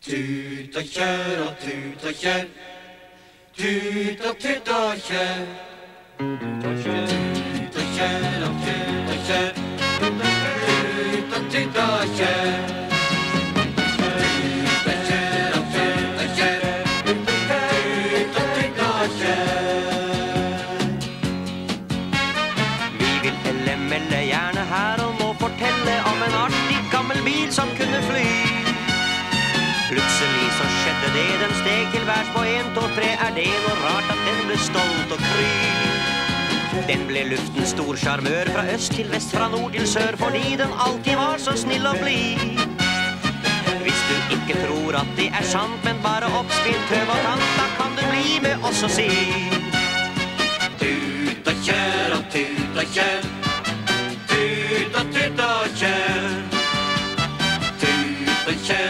Tut og kjør og tut og kjør. Tut og tut og kjør. Tut og kjør og tut og kjør. Steg til værs på en, to, tre. Er det noe rart at den ble stolt og kry? Den ble luftens stor sjarmør fra øst til vest, fra nord til sør, fordi den alltid var så snill og blid. Hvis du ikke tror at det er sant, men bare oppspinn, tøv og tant, da kan du bli med oss og si. Tut og kjør og tut og kjør. Tut og tut og kjør. Tut og kjør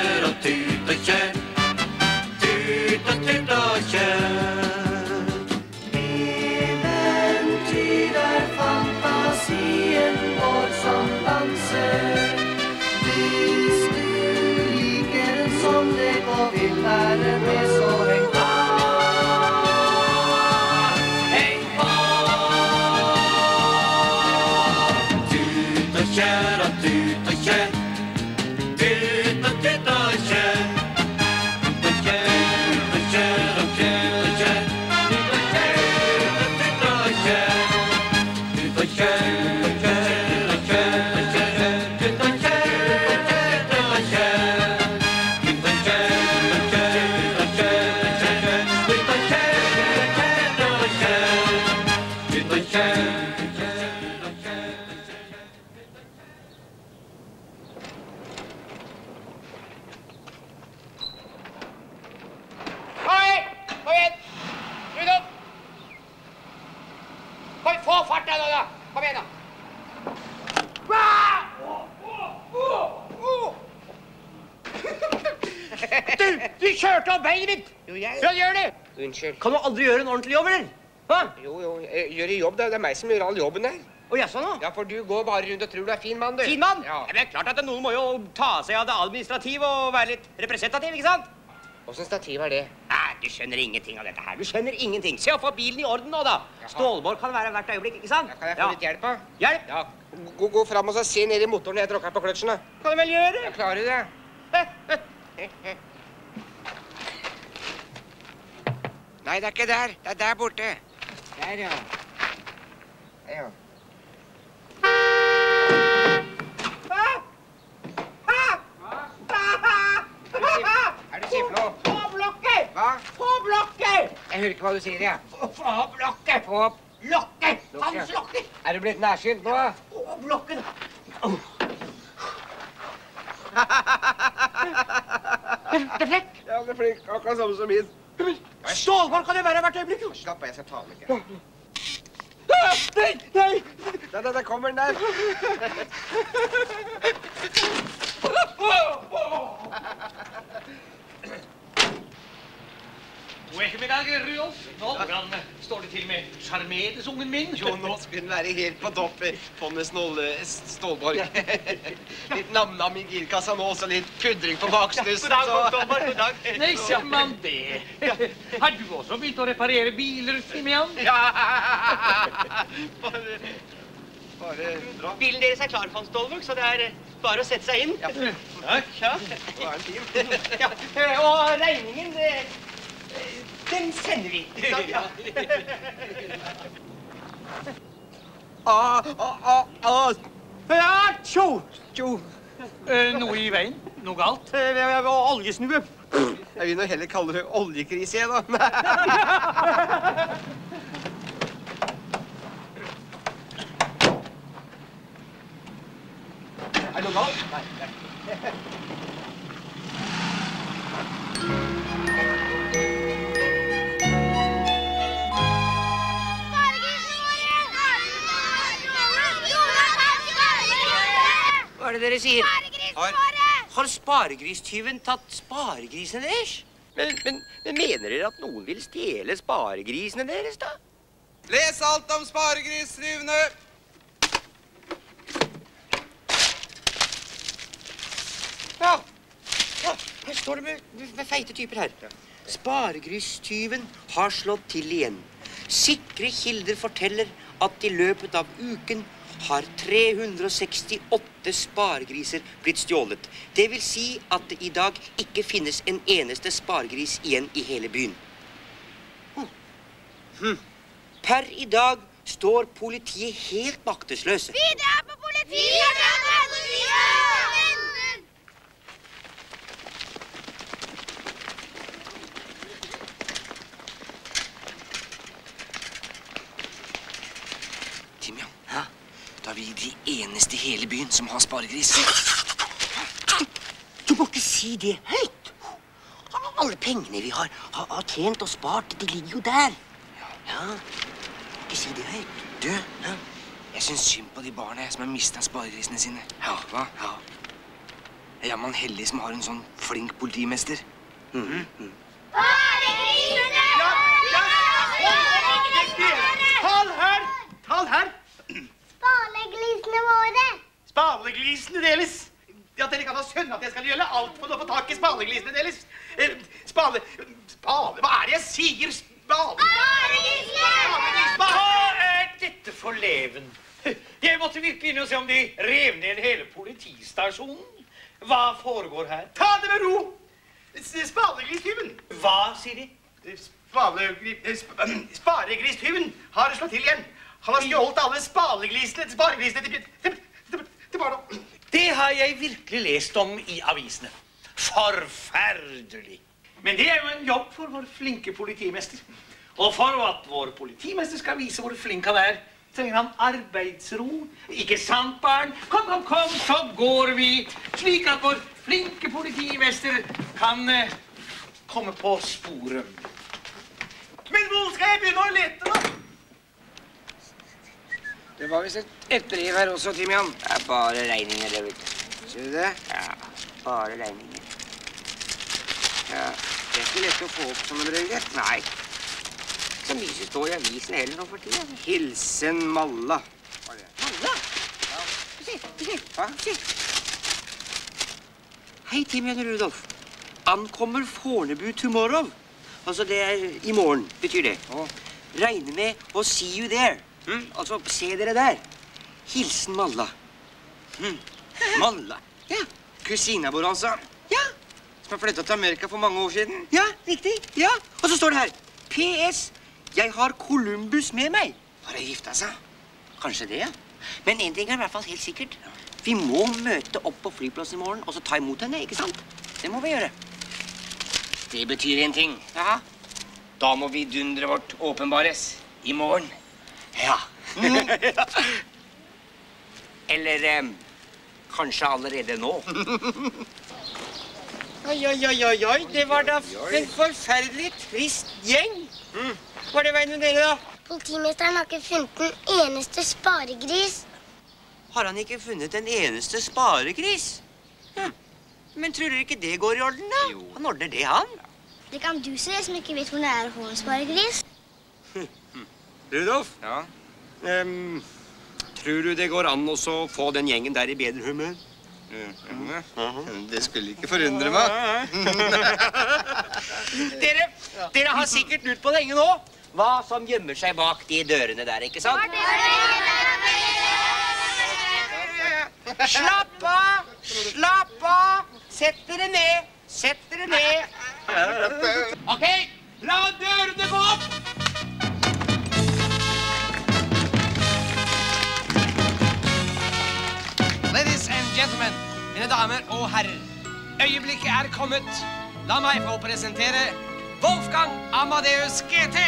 kjørte mitt! Jo, jeg Ja, gjør det! Unnskyld. Kan du aldri gjøre en ordentlig jobb, eller? Hva? Jo, jo, jeg gjør jobb. Det er meg som gjør all jobben her. Å, jaså nå? Ja, for du går bare rundt og tror du er fin mann, du. Fin mann? Ja. Ja, men det er klart at noen må jo ta seg av det administrative og være litt representativ, ikke sant? Åssen stativ er det? Nei, du skjønner ingenting av dette her. Du skjønner ingenting. Se å få bilen i orden nå, da. Jaha. Stålborg kan være hvert øyeblikk, ikke sant? Ja, kan jeg få litt hjelp, da? Hjelp? Ja. Gå, gå fram og så se ned i motoren når jeg tråkker på kløtsjen, da. Kan du vel gjøre? Ja, klarer det? Nei, det er ikke der. Det er der borte. Der, ja. Der, ja. Er! Hva? Få blokker! Jeg hører ikke hva du sier, jeg. Få blokker! Få. Lokker! Hans lokker! Er du blitt nærsynt nå? Få blokken! Det er flekk! Ja, det er flink. Akkurat samme som min. Stålborg kan det være hvert øyeblikk! jo. Slapp av, jeg skal ta den ikke. Nei, nei! Der, der kommer den der. God ettermiddag, Rudolf. Nå, hvordan står det til med sjarmedesungen min? Jo, nå skulle den være helt på topp. Fonnes Stålborg. litt nam-nam i girkassa nå, også litt pudring på baksnussen. dag. Nei, ser man det. Har du også begynt å reparere biler, Simeon? Ja. Bare, bare bra. Bilen deres er klar, von Stålborg, så det er bare å sette seg inn. Ja. Takk. Ja. Nå er den fin. ja. eh, Og regningen, det, den sender vi. sant? Ja. Ah, ah, ah, ah. Ja, tjo! Jo. Eh, noe i veien? Noe galt? Eh, vi har Oljesnue. Jeg vil nå heller kalle det oljekrise, da. Er det noe galt? Nei. nei. Hva er det dere sier? Har, Har sparegristyven tatt sparegrisene deres? Men, men, men mener dere at noen vil stjele sparegrisene deres, da? Les alt om sparegristyvene! Ja. ja. Her står det med, med, med feite typer her. Sparegristyven har slått til igjen. Sikre kilder forteller at i løpet av uken har 368 sparegriser blitt stjålet. Det vil si at det i dag ikke finnes en eneste sparegris igjen i hele byen. Hm. Per i dag står politiet helt maktesløse. Vi drar på politiet! Vi drar på politiet! Timian, da er vi de eneste i hele byen som har sparegris. Du må ikke si det høyt. Alle pengene vi har, har, har tjent og spart, de ligger jo der. Ja, ikke si det høyt. Du, jeg syns synd på de barna som har mista sparegrisene sine. Ja. Hva? Ja. Er jammen heldig som har en sånn flink politimester. Tal her! Tal her! Spaleglisene våre. Spaleglisene deres. Ja, dere kan ha skjønne at jeg skal gjøre alt for å få tak i spaleglisene deres. Eh, Spale... Spale... Hva er det jeg sier? Spale... Hva er dette for leven? Jeg måtte virkelig inn og se om de rev ned hele politistasjonen. Hva foregår her? Ta det med ro! Spalegristyven. Hva, sier de? Spalegristyven eh, Sparegristyven har slått til igjen. Han har stjålet alle spaleglisene sparegrisene til, til, til, til barna. Det har jeg virkelig lest om i avisene. Forferdelig. Men det er jo en jobb for vår flinke politimester. Og for at vår politimester skal vise hvor flink han er, trenger han arbeidsro. Ikke sant, barn? Kom, kom, kom, så går vi. Slik at vår flinke politimester kan eh, komme på sporet. Men hvor skal jeg begynne å lete, da? Det var visst et, et brev her også, Timian. Det er bare regninger, det, vet du. Ser du det? Ja, bare regninger. Ja. Det er ikke lett å få opp sånne brev. Gert. Nei. Så mye som står i avisen heller nå for tida. Hilsen Malla. Malla! Se, se, Hva? se. Hei, Timian Rudolf. Ankommer Fornebu tomorrow. Altså, det er i morgen, betyr det. Å. Regner med å see you there. Hm? Altså, se dere der. Hilsen Malla. Hm. Malla. Ja, Kusina vår, altså. ja, Som har flytta til Amerika for mange år siden. ja, riktig. Ja. Og så står det her. PS. Jeg har Columbus med meg. Har hun gifta seg? Kanskje det, ja. Men en ting er i hvert fall helt sikkert. Vi må møte opp på flyplassen i morgen og så ta imot henne, ikke sant? Det må vi gjøre. Det betyr en ting. Ja. Da må vidunderet vårt åpenbares. I morgen. Ja. Eller eh, kanskje allerede nå. Oi, oi, oi, oi, oi. Det var da en forferdelig trist gjeng. Hva er det veien med dere, da? Politimesteren har ikke funnet en eneste sparegris. Har han ikke funnet en eneste sparegris? Hm. Men tror dere ikke det går i orden, da? Han ordner det, han. Det kan du se som ikke vet hvor det er å få en sparegris. Rudolf, Ja. Um, tror du det går an å få den gjengen der i bedre humør? Det skulle ikke forundre meg. Dere, dere har sikkert lurt på lenge nå hva som gjemmer seg bak de dørene der, ikke sant? Slapp av! Slapp av! Sett dere ned! Sett dere ned! OK, la dørene gå opp! Ladies and gentlemen, mine damer og herrer. Øyeblikket er kommet. La meg få presentere Wolfgang Amadeus GT.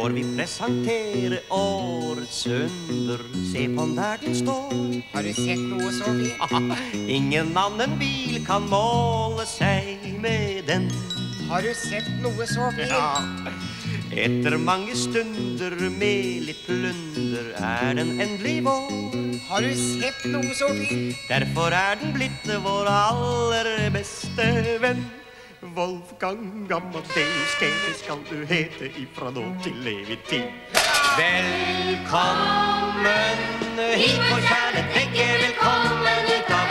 Får vi presentere årets under, se på den der den står. Har du sett noe så fint? Ingen annen bil kan måle seg med den. Har du sett noe så fint? Ja. Etter mange stunder med litt plunder er den endelig vår. Har du sett noe så fint? Derfor er den blitt vår aller beste venn. Wolfgang Amadeus Gete skal du hete ifra nå til evig tid. Velkommen hit, vår kjære begge. Velkommen ut av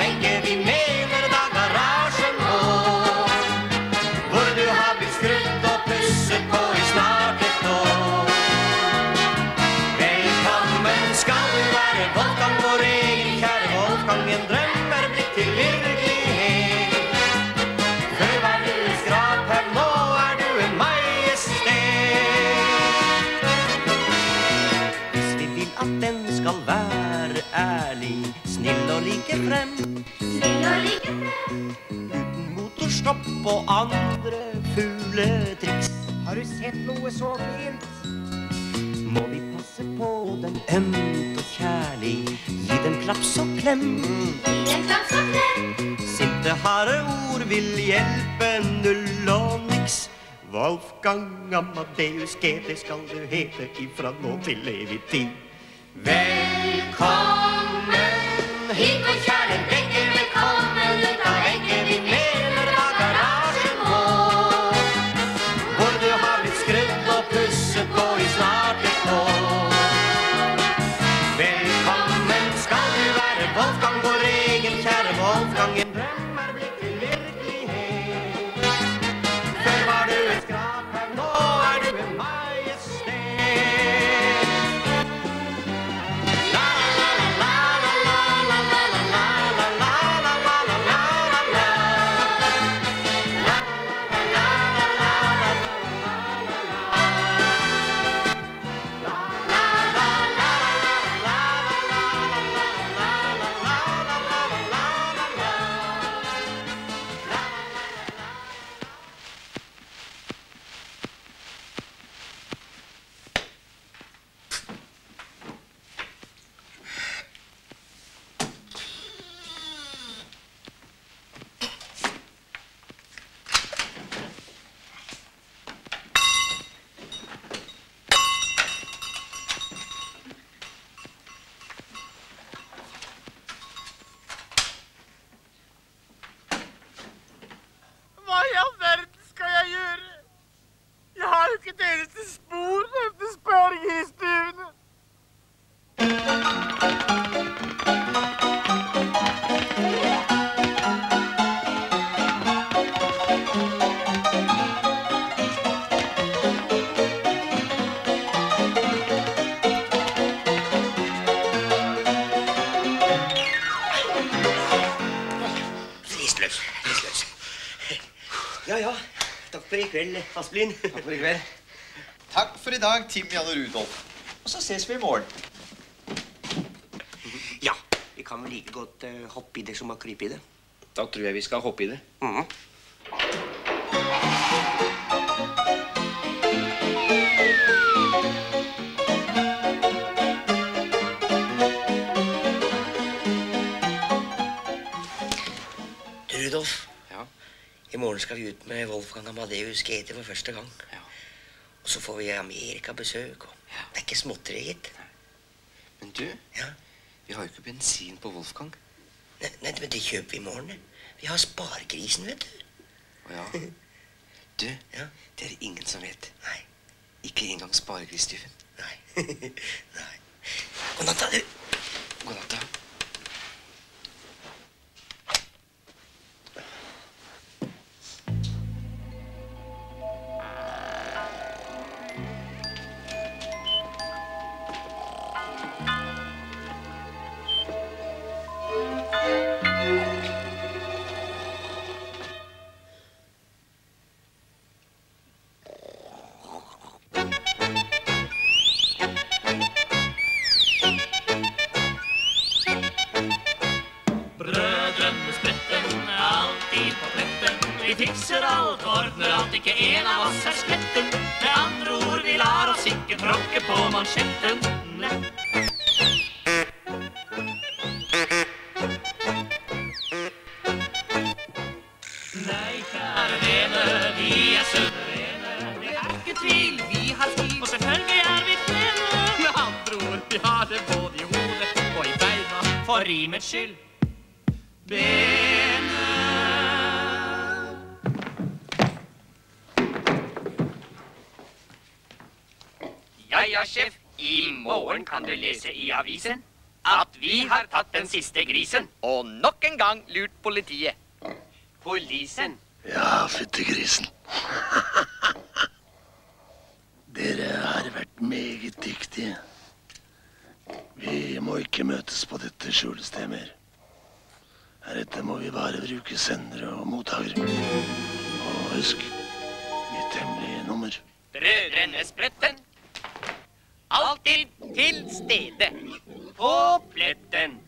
noe så fint? må vi passe på den ømt og kjærlig, gi den klaps og klem. Gi den klaps og klem. Sinte harde ord vil hjelpe null og niks. Wolfgang Amadeus GT skal du hete ifra nå til evig tid. Velkommen Asplin. Takk for i kveld. Takk for i dag, Tim Jan og Rudolf. Og så ses vi i morgen. Ja, vi kan vel like godt uh, hoppe i det som å krype i det. Da tror jeg vi skal hoppe i det. Mhm. Rudolf, i skal vi ut med Wolfgang Amadeus GT for første gang. Ja. Og så får vi Amerikabesøk. og Det er ikke småtteri, gitt. Men du, Ja. vi har jo ikke bensin på Wolfgang. Nei, nei, men det kjøper vi i morgen. Vi har sparegrisen, vet du. Å ja. Du, Ja. det er det ingen som vet. Nei. Ikke engang sparegristyven. Nei. Nei. God natt, da, du. God natt, siste grisen. Og nok en gang lurt politiet. Polisen. Ja, fyttegrisen. Dere har vært meget dyktige. Vi må ikke møtes på dette skjulestedet mer. Heretter må vi bare bruke sendere og mottakere. Og husk mitt hemmelige nummer. Brødrene Spretten. Alltid til stede. På pletten.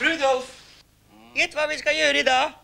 Rudolf, gjett hva vi skal i dag?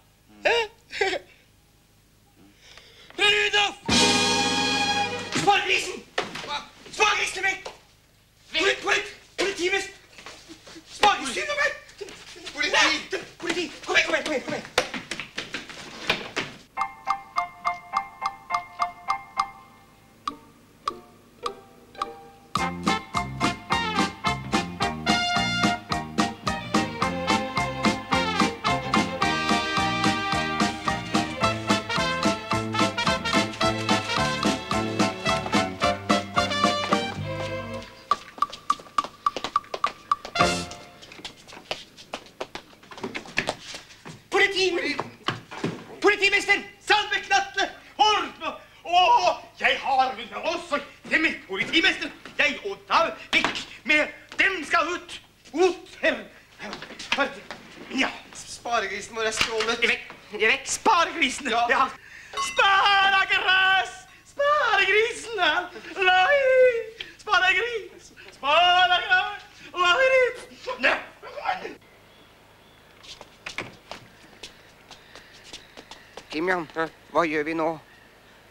Gjør vi nå?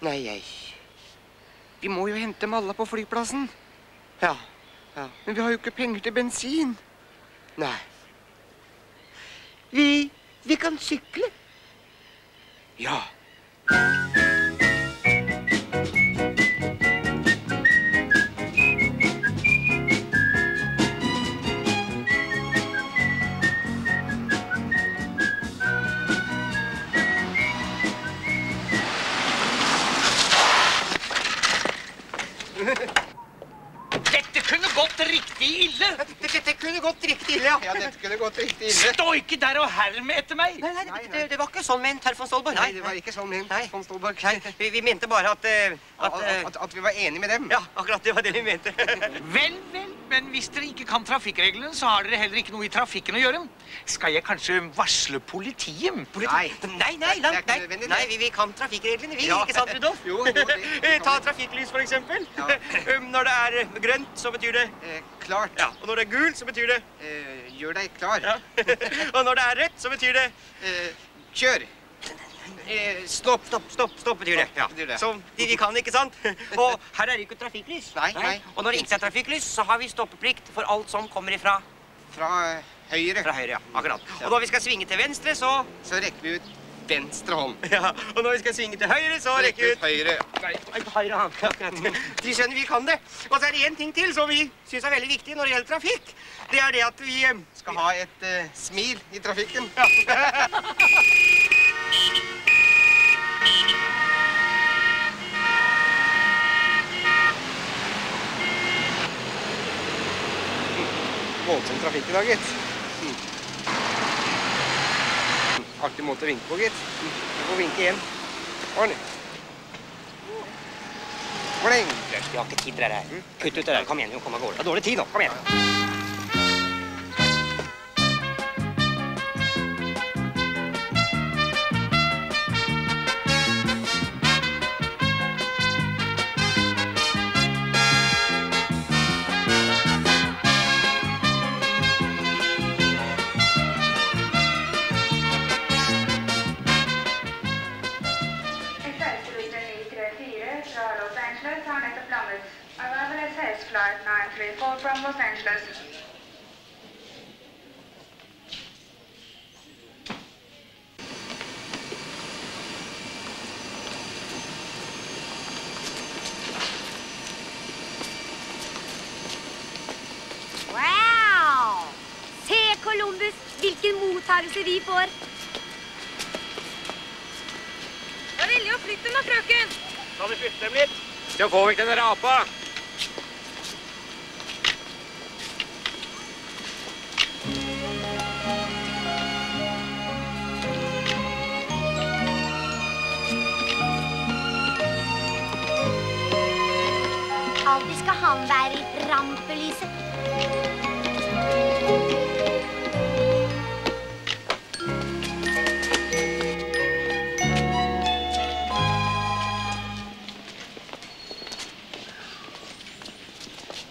Nei, jeg Vi må jo hente Malla på flyplassen. Ja. ja. Men vi har jo ikke penger til bensin. Nei. Vi, vi kan sykle. Nei, nei, det, det var ikke sånn ment, herr von Stolborg. Nei, det var ikke sånn ment, Nei. von Stolborg. Nei, vi, vi mente bare at, eh, at, At, eh, at, at vi var enige med dem. Ja, akkurat det var det vi mente. Vel, vel, men hvis dere ikke kan trafikkreglene, så har dere heller ikke noe i trafikken å gjøre. Skal jeg kanskje varsle politiet? Nei. Nei, nei, er langt, nei. nei vi, vi kan trafikkreglene, vi. Ja. Ikke sant, Rudolf? Jo, jo, det- Ta trafikklys, for eksempel. Ja. Um, Når det er grønt, så betyr det Eh, klart. ja. Og når det er gult, så betyr det Eh, gjør deg klar. ja. Og når det er rødt, så betyr det Eh, kjør. Eh, stopp. Stopp, stopp, stopp betyr det. Ja. Det. Så de, vi kan, ikke sant? Og her er det ikke trafikklys. Nei, nei. Og når det ikke er trafikklys, så har vi stoppeplikt for alt som kommer ifra Fra høyre. fra høyre. ja, akkurat. Og når vi skal svinge til venstre, så Så rekker vi ut venstre hånd. ja. Og når vi skal svinge til høyre, så rekker vi ut høyre. Nei, høyre hånd. Akkurat. De skjønner vi kan det. Og så er det én ting til som vi syns er veldig viktig når det gjelder trafikk. Det er det at vi eh, Skal ha et uh, smil i trafikken. Voldsom trafikk i dag, gitt. Mm. Artig måte å vinke på, gitt. Du får vinke igjen. Ordentlig. Pling. Vi har ikke tid til det her. Kutt ut det der. Kom igjen, jo, kom av gårde. Det er dårlig tid nå. Kom igjen. 5934 from Los Angeles. Wow! Se, Columbus, hvilken mottagelse vi får. Vær villig å flytte nå, frøken. Kan vi flytte dem litt? Så får vi ikke den rapa. Alltid skal han være i rampelyset.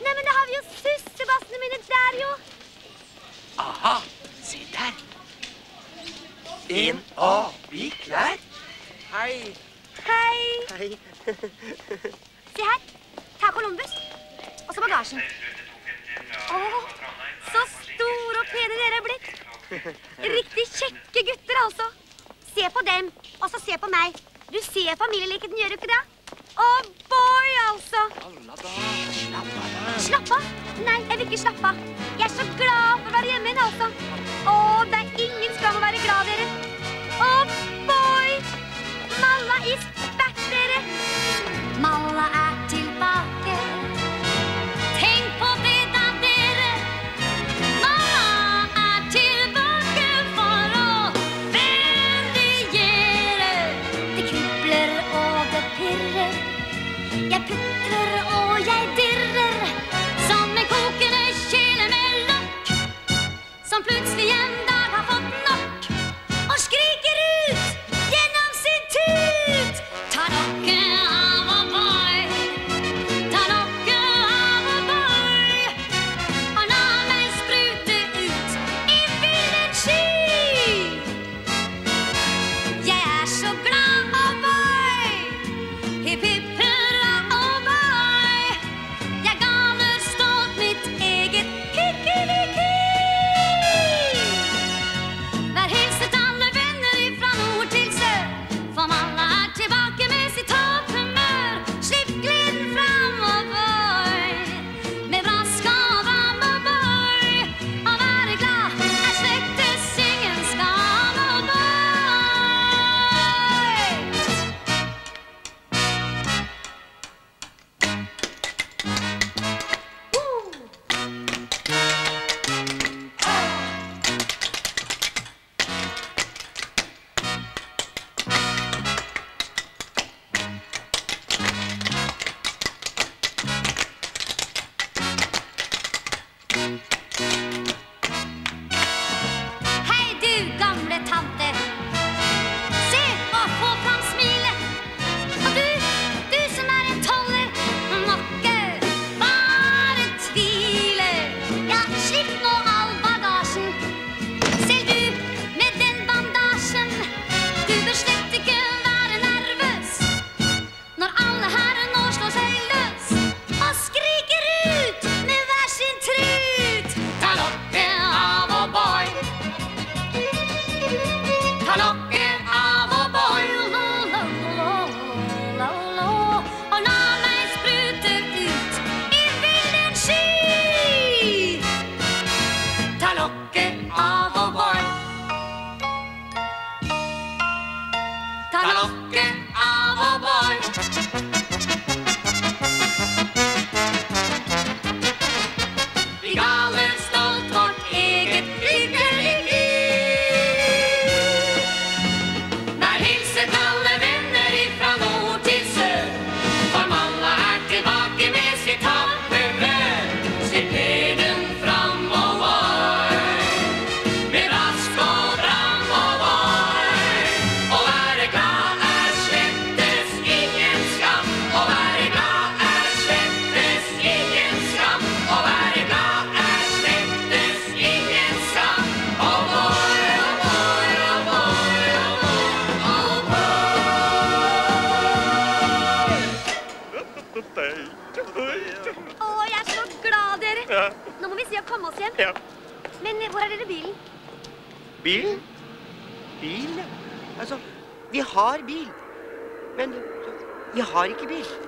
Nei, men da har vi jo sussebassene mine der, jo. Aha, se der. En A i klær. Hei. Hei. Hei. Se her. Columbus. Og så bagasjen. Å, så store og pene dere er blitt. Riktig kjekke gutter, altså. Se på dem, og så se på meg. Du ser familielikheten, gjør du ikke det? Å, boy, altså. Slapp av. Nei, jeg vil ikke slappe av. Jeg er så glad for å være hjemme igjen, altså. Å, det er ingen skam å være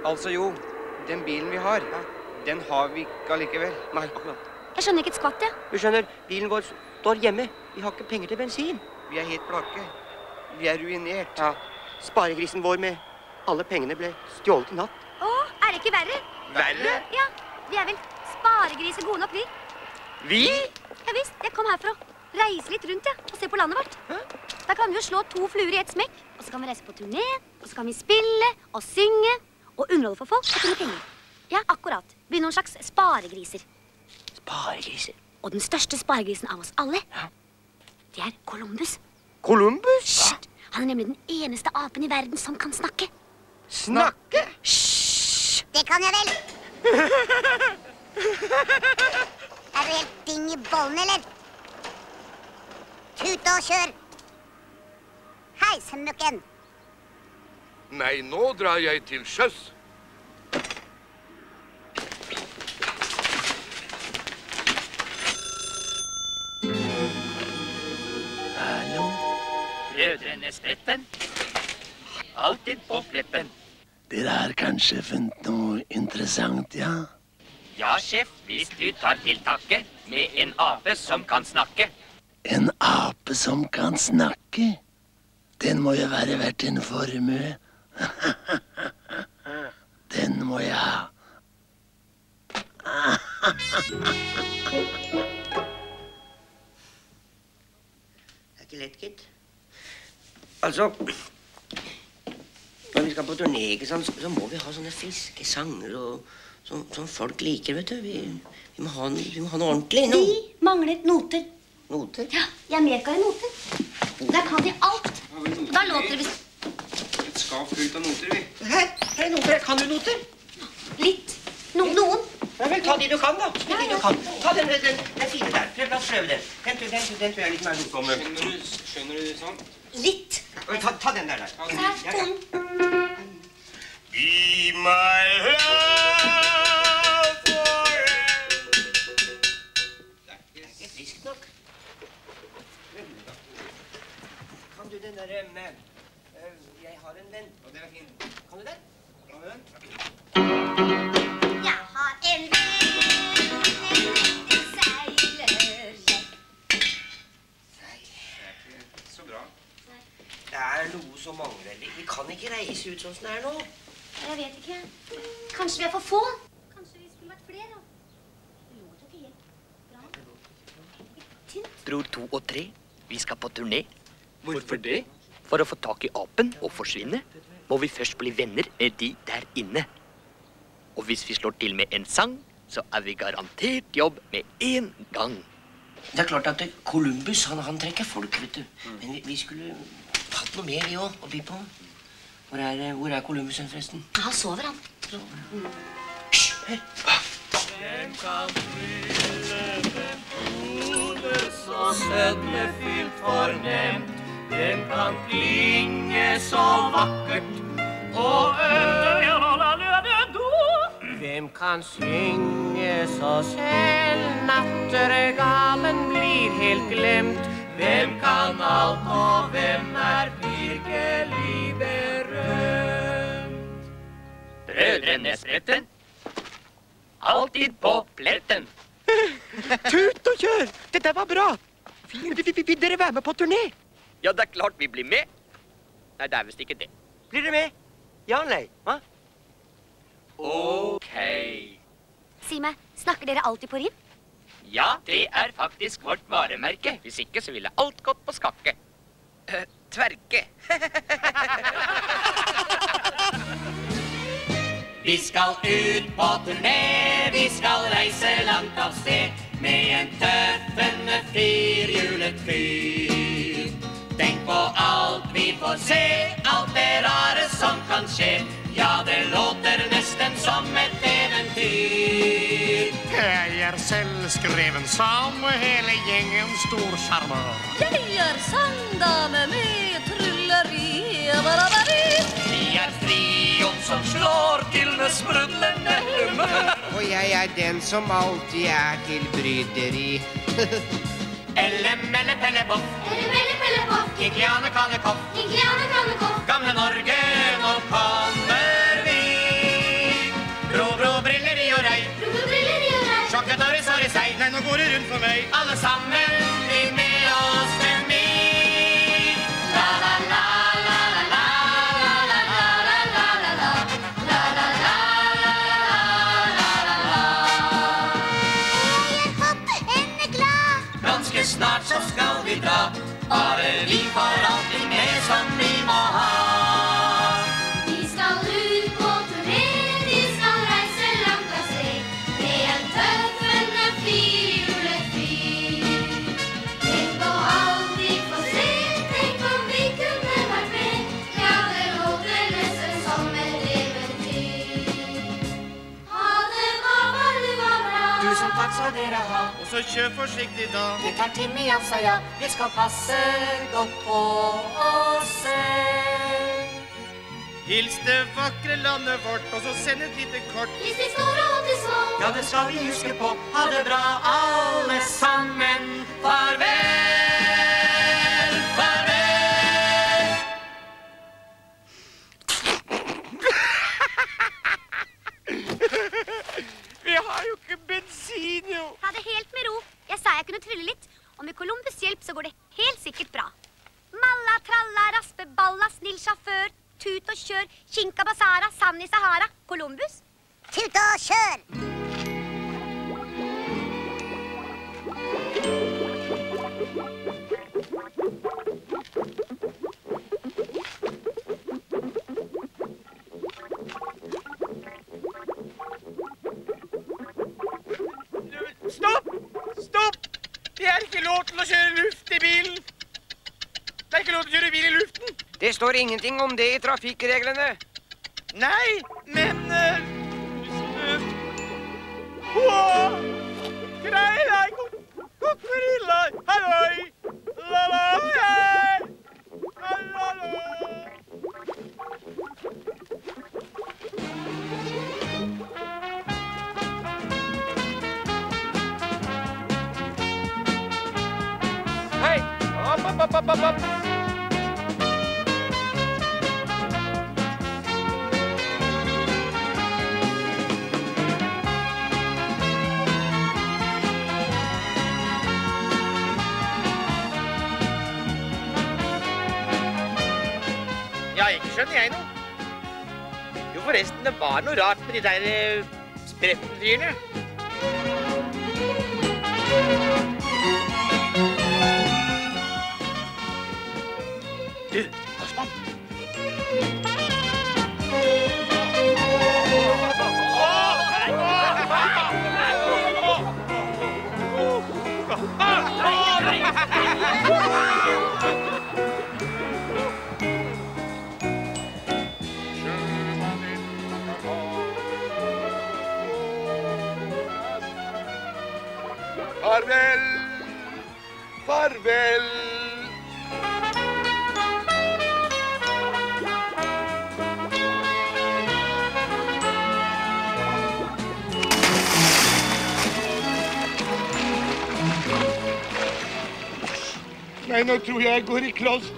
Altså, jo. Den bilen vi har, den har vi ikke allikevel. Nei, akkurat. Jeg skjønner ikke et skvatt, jeg. Du skjønner, bilen vår står hjemme. Vi har ikke penger til bensin. Vi er helt blakke. Vi er ruinert. Ja. Sparegrisen vår med alle pengene ble stjålet i natt. Å, er det ikke verre? Verre? Ja, vi er vel sparegriser gode nok, vi. Vi? Ja visst, jeg kom her for å reise litt rundt, ja, og se på landet vårt. Da kan vi jo slå to fluer i ett smekk. Og så kan vi reise på turné, og så kan vi spille og synge og underholde for folk og tjene penger. Ja, akkurat. Bli noen slags sparegriser. Sparegriser? Og den største sparegrisen av oss alle, det er Columbus. Columbus? Hysj! Han er nemlig den eneste apen i verden som kan snakke. Snakke? Hysj! Det kan jeg vel. Er du helt ding i bollen, eller? Tut og kjør. Hei, Smukken. Nei, nå drar jeg til sjøs. Hallo? Brødrene Spretten. Alltid på pletten. Dere har kanskje funnet noe interessant, ja? Ja, sjef, hvis du tar til takke med en ape som kan snakke. En ape som kan snakke? Den må jo være verdt en formue. Den må jeg ha. Det er ikke lett, gitt. Altså Når vi skal på turné, ikke sant, så, så må vi ha sånne friske sanger og som, som folk liker, vet du. Vi, vi, må ha, vi må ha noe ordentlig. Noe. Vi mangler noter. Noter? Ja, I Amerika er det noter. Der kan de alt. Da låter det visst skap fullt av noter, vi. Her, her er noter. Kan du noter? litt. No, noen. Ja vel, ta de du kan, da. Ta de du kan. Ta den, den, den fine der. Prøv, la oss prøve den. Den, tror- den, tror- den tror jeg er litt mer godkommende. Skjønner du, skjønner du sånn? Litt. Ta, ta den der. der. Ja, ja. Be my love Ikke frisk nok. Kan du den derre med eh, har en venn. Og det er fint. Kan du den? Kan du den? Jeg har en venn. Det er noe som mangler. Vi- kan ikke reise ut sånn som det er nå. Jeg vet ikke. Kanskje vi er for få? Kanskje vi skulle vært flere? Det låter ikke helt bra. Bror to og tre, vi skal på turné. Hvorfor det? For å få tak i apen og forsvinne, må vi først bli venner med de der inne. Og hvis vi slår til med en sang, så er vi garantert jobb med en gang. Det er klart at Columbus han, han trekker folk, vet du. Men vi, vi skulle hatt noe mer, vi òg, å by på. Hvor er, hvor er Columbus hen, forresten? Han sover, han. Hvem kan trylle hvem hodet så sødmefylt fornemt? Hvem kan klinge så vakkert og Hvem kan synge så selv nattergalen blir helt glemt? Hvem kan alt, og hvem er virkelig berømt? Brødrene Spretten. Alltid på pletten. Tut og kjør! Dette var bra! Vil dere være med på turné? Ja, det er klart vi blir med. Nei, det er visst ikke det. Blir dere med? Ja eller nei? Hva? Ok. Si meg, snakker dere alltid på rim? Ja, det er faktisk vårt varemerke. Hvis ikke så ville alt gått på skakke. Uh, tverke. Vi skal ut på turné, vi skal reise langt av sted med en tøffende firhjulet fyr. Tenk på alt vi får se, alt det rare som kan skje. Ja, det låter nesten som et eventyr. Jeg er selvskreven som hele gjengen stor sjarmør. Jeg er sangdame med trylleri. Barabari. Vi er trioen som slår til med sprudlende humør. Og jeg er den som alltid er til bryderi. Elle, melle, pelle, boff. Elle, melle, pelle, boff. Kikliane, kane, koff. Kikliane, kane, koff. Gamle Norge, nå kommer vi. Bro, bro, briller i og rei. Bro, bro, briller i og rei. Sjokket og risar i seg. Nei, nå går det rundt for meg. Alle sammen, Are Og så kjør forsiktig, da. Det tar Timmy, han sa ja. Vi skal passe godt på oss selv. Hils det vakre landet vårt, og så send et lite kort. Hvis de store og de små. Ja, det skal vi huske på. Ha det bra, alle sammen. Farvel. Trylle litt. Og med Columbus' hjelp så går det står ingenting om det i trafikkreglene. Nei, de der eh, tror jeg jeg går i kloster.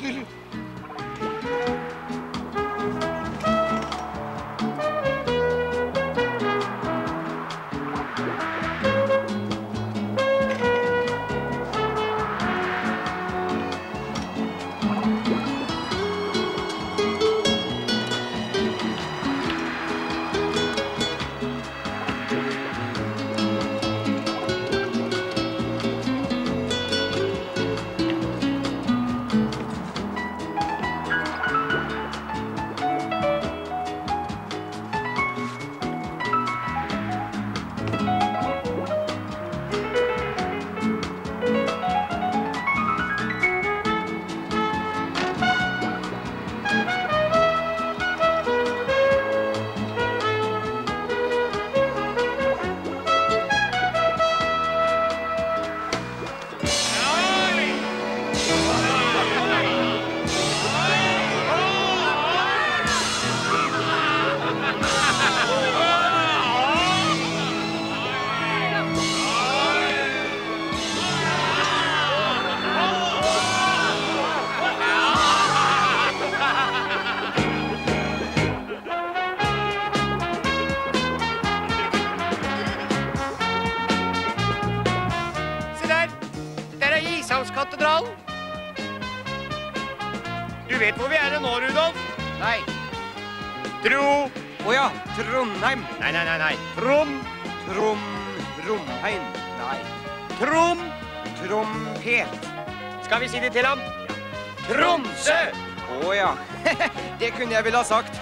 Sagt.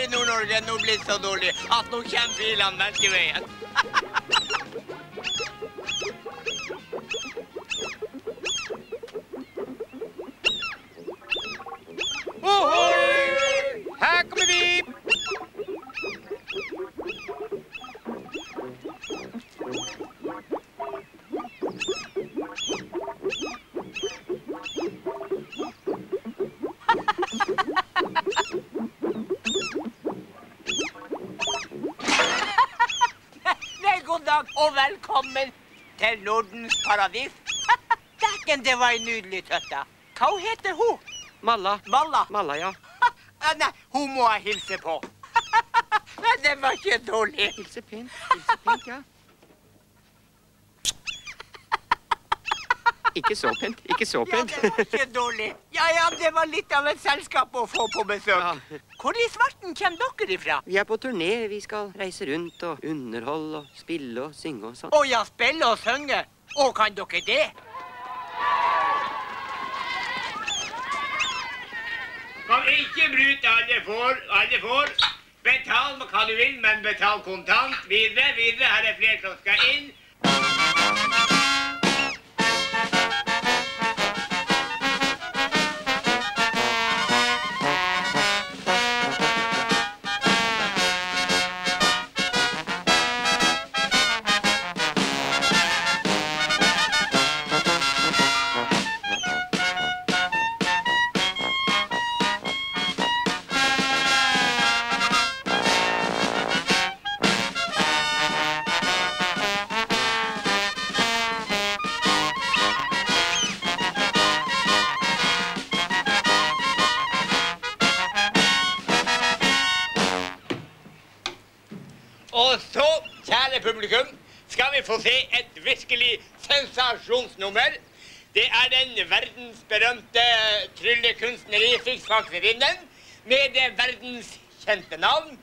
Her i Nord-Norge nå blitt så dårlig at nå kommer bilene Melkeveien. Paradis. Dæken, det var en nydelig tøtte. Hva heter hun? Malla. Malla? Malla, ja. Ah, Nei, hun må jeg hilse på. Nei, det var ikke dårlig. Hilse pent. Hilse pent, ja. Ikke så pent. Ikke så pent. Ja, det var ikke dårlig. Ja, ja, det var litt av et selskap å få på besøk. Hvor i svarten kommer dere ifra? Vi er på turné. Vi skal reise rundt og underholde og spille og synge og sånn. Å ja, spille og synge. Å, kan dere det? Kan ikke bryte alle får, alle får. Betal hva du vil, men betal kontant. Videre, videre. Her er flere som skal inn. Virkelig sensasjonsnummer. Det er den verdensberømte tryllekunstnerifiksfakserinnen med det verdenskjente navn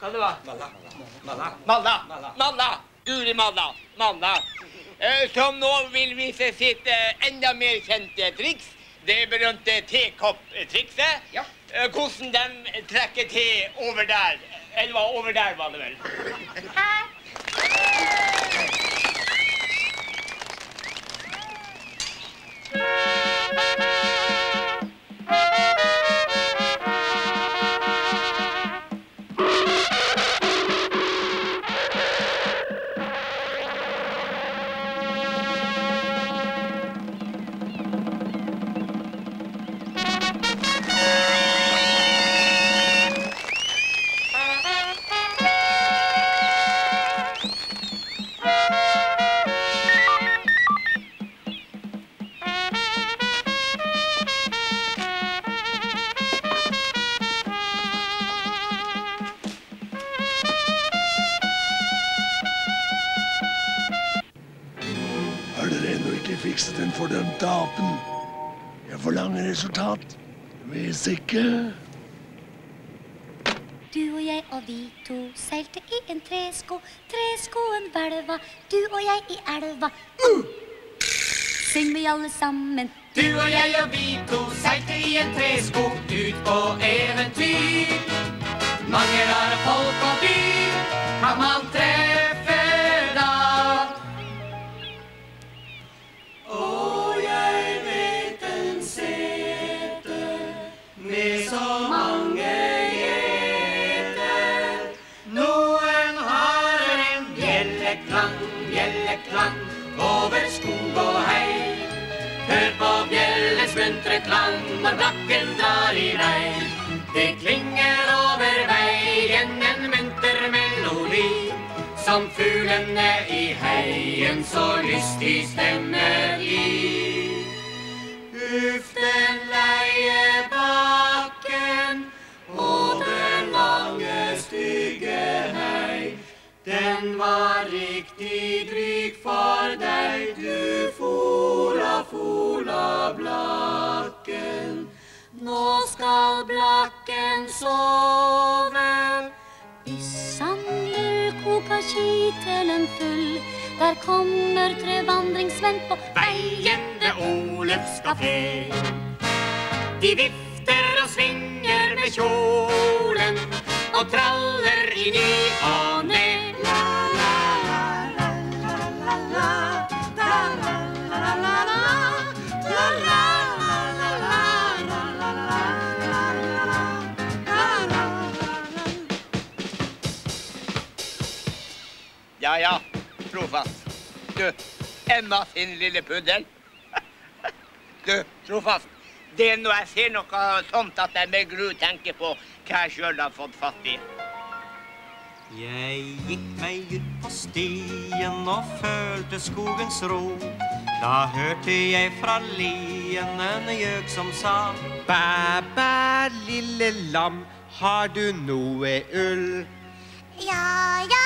Hva det var Malla. Malla. Malla. Guri malla. Malla. Eh, Som nå vil vise sitt eh, enda mer kjente triks. Det berømte tekopp-trikset. Eh, Hvordan de trekker til over der. Eller over der var det vel. Har resultat. Hvis ikke Du og jeg og vi to seilte i en tresko. Treskoen hvelva, du og jeg i elva. Uh! Syng vi alle sammen. Du og jeg og vi to seilte i en tresko ut på eventyr. Som fuglene i heien så lystig stemmer i. Uff, den leie bakken og den lange, stygge hei. Den var riktig dryg for deg, du fola, fola blakken. Nå skal blakken sove. I sandel full. Der kommer tre vandringsvenn på veien ved Olufs kafé. De vifter og svinger med kjolen og traller i ny og ne. Ja, ja, trofast. Du, Emma sin lille puddel. Du, trofast. Det er når jeg ser noe sånt at jeg med gru tenker på hva jeg sjøl har fått fatt i. Jeg gikk meg ut på stien og følte skogens ro. Da hørte jeg fra lien en gjøk som sa Bæ, bæ, lille lam, har du noe ull? Ja, ja,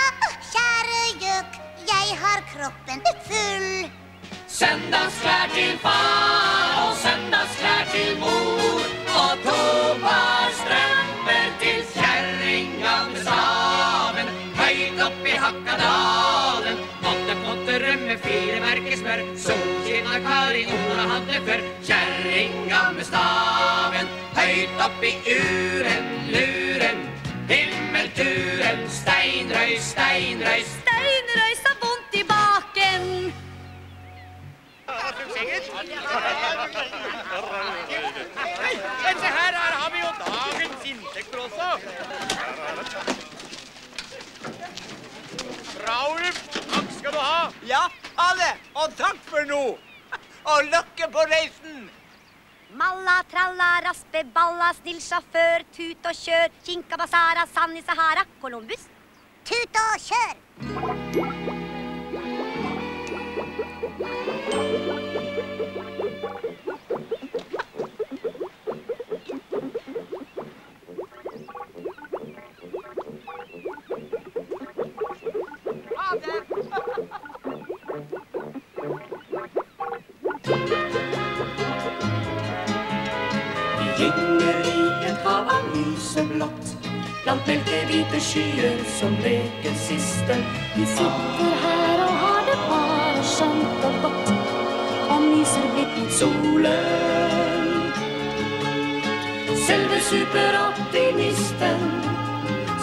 jeg har kroppen full. Søndagsklær til far og søndagsklær til mor. Og to par strømper til kjerringa med staven. Høyt opp i Hakkadalen. Måtte potte rømme fire merker smør. Solskinna Kari Ora hadde før. Kjerringa med staven. Høyt opp i uren, luren. Himmelturen. Steinrøys. Steinrøys Men se her, her har vi jo dagens inntekter også. Bra, Oluf. Takk skal du ha. Ja, alle, og takk for nå. Og lykke på reisen. Malla, tralla, raspe, balla, snill sjåfør, tut og kjør. Kinka basara, sand i Sahara, Columbus. Tut og kjør! Gynger i et hav av lyseblått Blant melkehvite skyer som leker siste. Vi sitter her og har det bare skjønt og godt. Og myser blitt mot solen. Selve superoptimisten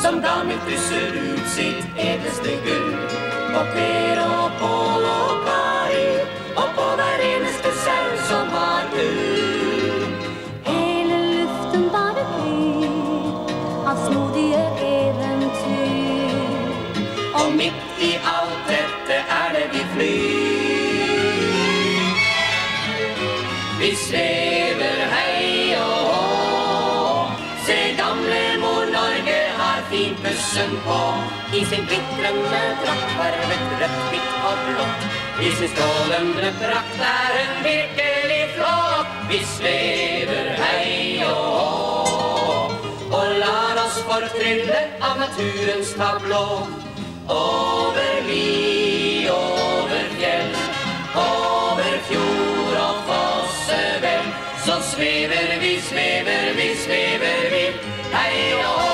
Som damer pusser ut sitt edelste gull. Og Per og Pål og Kari Vi svever hei og hå. Se gamle mor Norge har fint bussen på. I sin glitrende drakt farvet rødt, hvitt og blått. I sin strålende prakt er hun virkelig flott. Vi svever hei og hå. Og lar oss fortrylle av naturens tablå. Over li, over fjell, over fjord. Så svever vi, svever vi, svever vi, hei og hå.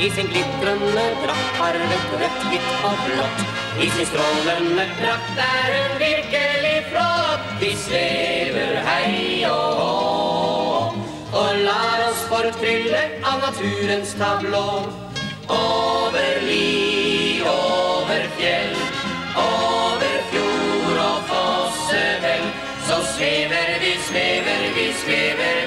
I sin glitrende drakt farvet rødt, hvitt og blått. I sin strålende prakt er hun virkelig flott. Vi svever hei og hå, og lar oss fortrylle av naturens tablå. Over li, over fjell, over fjord og fossevel, Så svever vi, svever vi, svever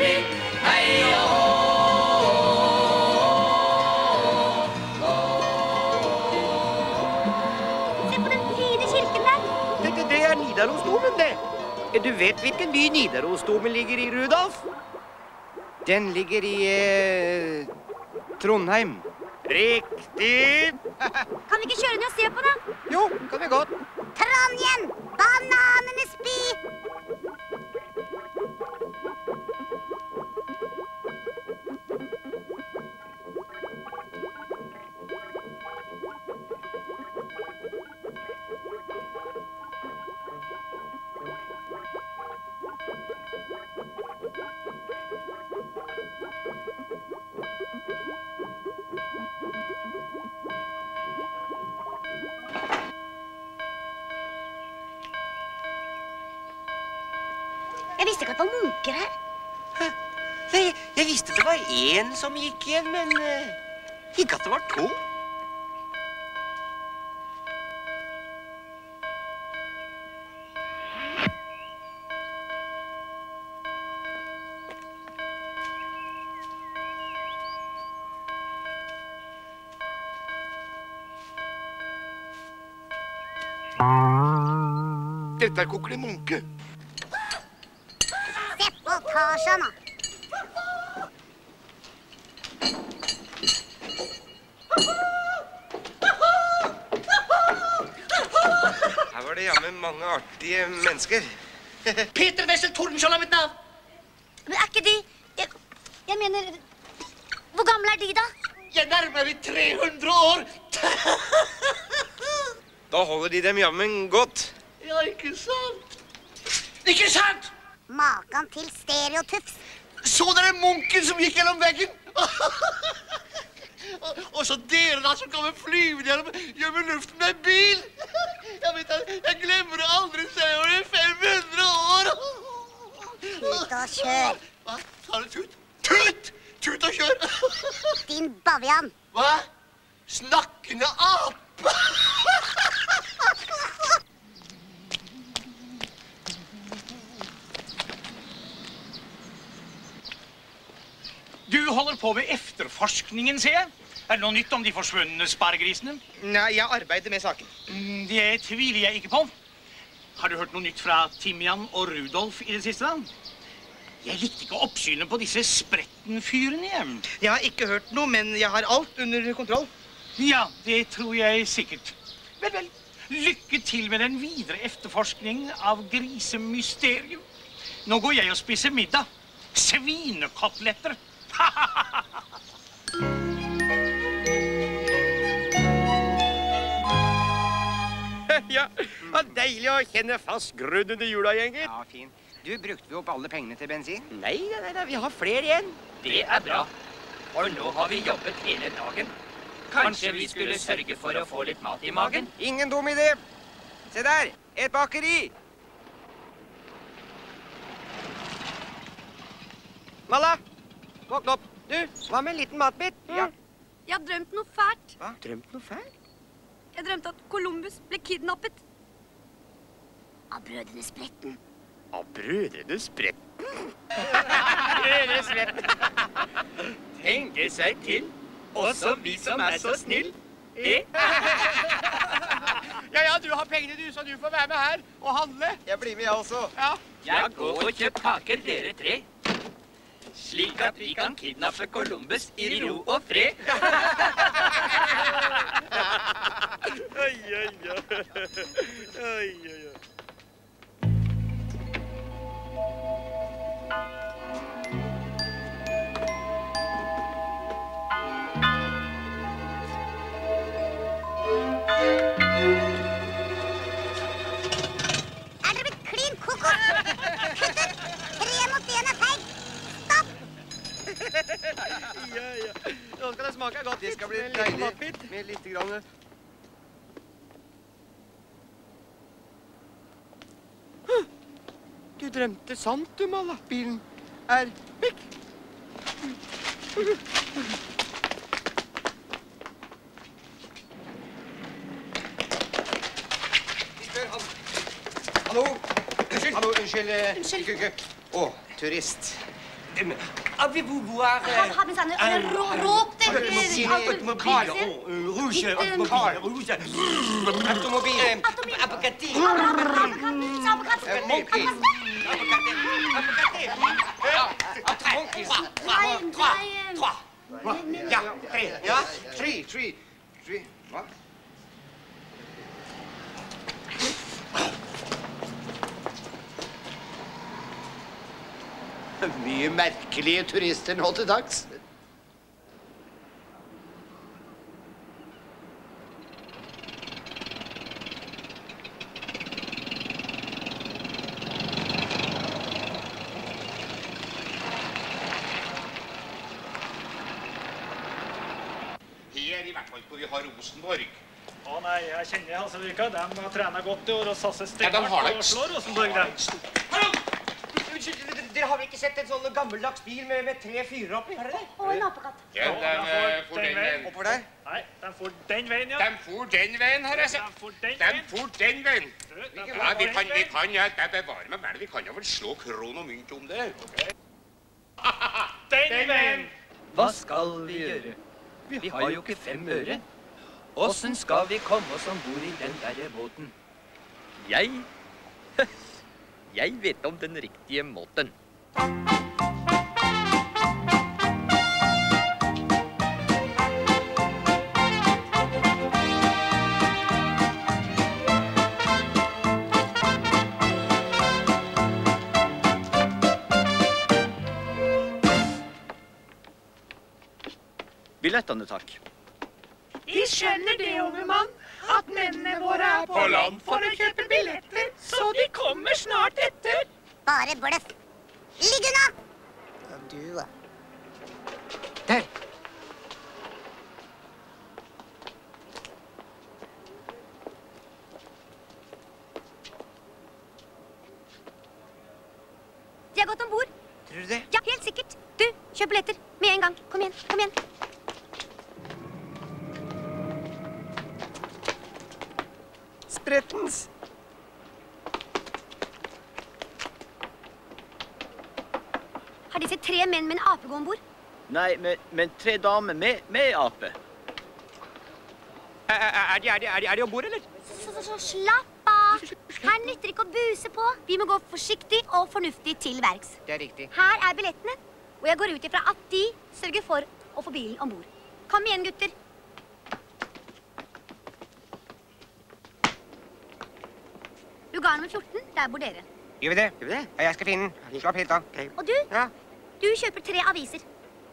Nidarosdomen, det. Du vet hvilken by Nidarosdomen ligger i, Rudolf? Den ligger i eh, Trondheim. Riktig. Kan vi ikke kjøre ned og se på den? Jo, kan vi godt. Trondheim, bananenes by. Visste ikke at det var munker her. Nei, jeg visste det var én som gikk igjen, men uh, ikke at det var to. Dette er Kokkeli Munke. Tarzan, da. Her var det jammen mange artige mennesker. Peter Wessel Tordenskjold er mitt navn. Men er ikke de Jeg, jeg mener Hvor gamle er de, da? Jeg nærmer meg 300 år. Da holder de dem jammen godt. Ja, ikke sant? Ikke sant? Makan til stereotufs. Så dere munken som gikk gjennom veggen? Og- Og så dere da som kommer flyvende gjennom, gjennom luften med bil. Jeg vet jeg glemmer det aldri selv jeg, er 500 år. Tut og kjør. Hva? Sa du tut? Tut! Tut og kjør. Din bavian. Hva? Snakkende ape. Du holder på med efterforskningen, ser jeg. Er det noe nytt om de forsvunne sparegrisene? Nei, jeg arbeider med saken. Mm, Det tviler jeg ikke på. Har du hørt noe nytt fra Timian og Rudolf i det siste? da? Jeg likte ikke oppsynet på disse sprettenfyrene. jeg. Jeg har ikke hørt noe, men jeg har alt under kontroll. Ja, det tror jeg sikkert. Vel, vel. Lykke til med den videre efterforskningen av grisemysteriet. Nå går jeg og spiser middag. Svinekoteletter. ja, det var deilig å kjenne fast grunn under jula, gjenger. Ja, fin. Du, brukte vi opp alle pengene til bensin? Nei, nei, nei, nei, vi har flere igjen. Det er bra. For nå har vi jobbet hele dagen. Kanskje vi skulle sørge for å få litt mat i magen? Ingen dum idé. Se der, et bakeri. Malla, våkn opp. Du, hva med en liten matbit? Ja. Jeg har drømt noe fælt. Hva? Drømt noe fælt? Jeg drømte at Columbus ble kidnappet. Av brødrene Spretten. Av brødrene Spretten? Brødrene Spretten. Tenke seg til. Også vi som er så snill. Eh? Ja, ja, du har pengene, du, så du får være med her og handle. Jeg blir med, jeg også. Ja. Jeg går og kjøper kaker, dere tre. Slik at vi kan kidnappe Columbus i ro og fred. Oi, oi, oi. Oi, oi, oi. Er Ja, ja. Nå skal det smake godt. Det skal bli deilig med litt grann Du drømte sant, du, Malla. Bilen er vekk. Hallo? Unnskyld. Hallo, unnskyld. eh, Unnskyld. Å, turist. Avez-vous voir Han har med seg en un- rå- råte, un- eh, automobile, automobile. oh, euh, rouge, Litt, eh, automobile, rouge. Automobile. Apocati. Monkey. Monkeys. Nei, Trois. nei, Trois. Ja, tre. Ja, three, three, three. Hva? Mye merkelige turister nå til dags. Her i hvert fall hvor vi har Rosenborg. Å nei, jeg kjenner Hasselvika. De har trena godt i år og satser Ja, de har det. på å slå Rosenborg. Dere- har vel ikke sett en sånn gammeldags bil med, med tre fyrer oppi? Har dere det? Og en apekatt. Ja, de eh, for den veien. Oppover der? Nei, de får den veien, ja. De for den veien, har jeg sett. De for den veien. Ja, vi kan, vi kan, ja, jeg bevarer meg vel. Vi kan jo vel slå kron og mynt om det. Den veien! Hva skal vi gjøre? Vi har jo ikke fem øre. Åssen skal vi komme oss om bord i den derre båten? Jeg Jeg vet om den riktige måten. Billettene, takk. Vi skjønner det, unge mann, at mennene våre er på land for å kjøpe billetter, så de kommer snart etter. Bare bløff. Ligg unna! Ja, du, da. Der. De har gått om bord. Tror du det? Ja, helt sikkert. Du, kjøp billetter. Med en gang. Kom igjen. Kom igjen. Sprettens. Har de tre menn med en ape gå om bord? Nei, men, men tre damer med, med ape. Er, er, de, er de, er de, er om bord, eller? Så, så, så slapp av. Her nytter ikke å buse på. Vi må gå forsiktig og fornuftig til verks. Det er riktig. Her er billettene, og jeg går ut ifra at de sørger for å få bilen om bord. Kom igjen, gutter. Lugar nummer 14, der bor dere. Gjør vi det? Gjør vi det? Ja, jeg skal finne den. Slapp helt av. Og du? Ja. Du kjøper tre aviser.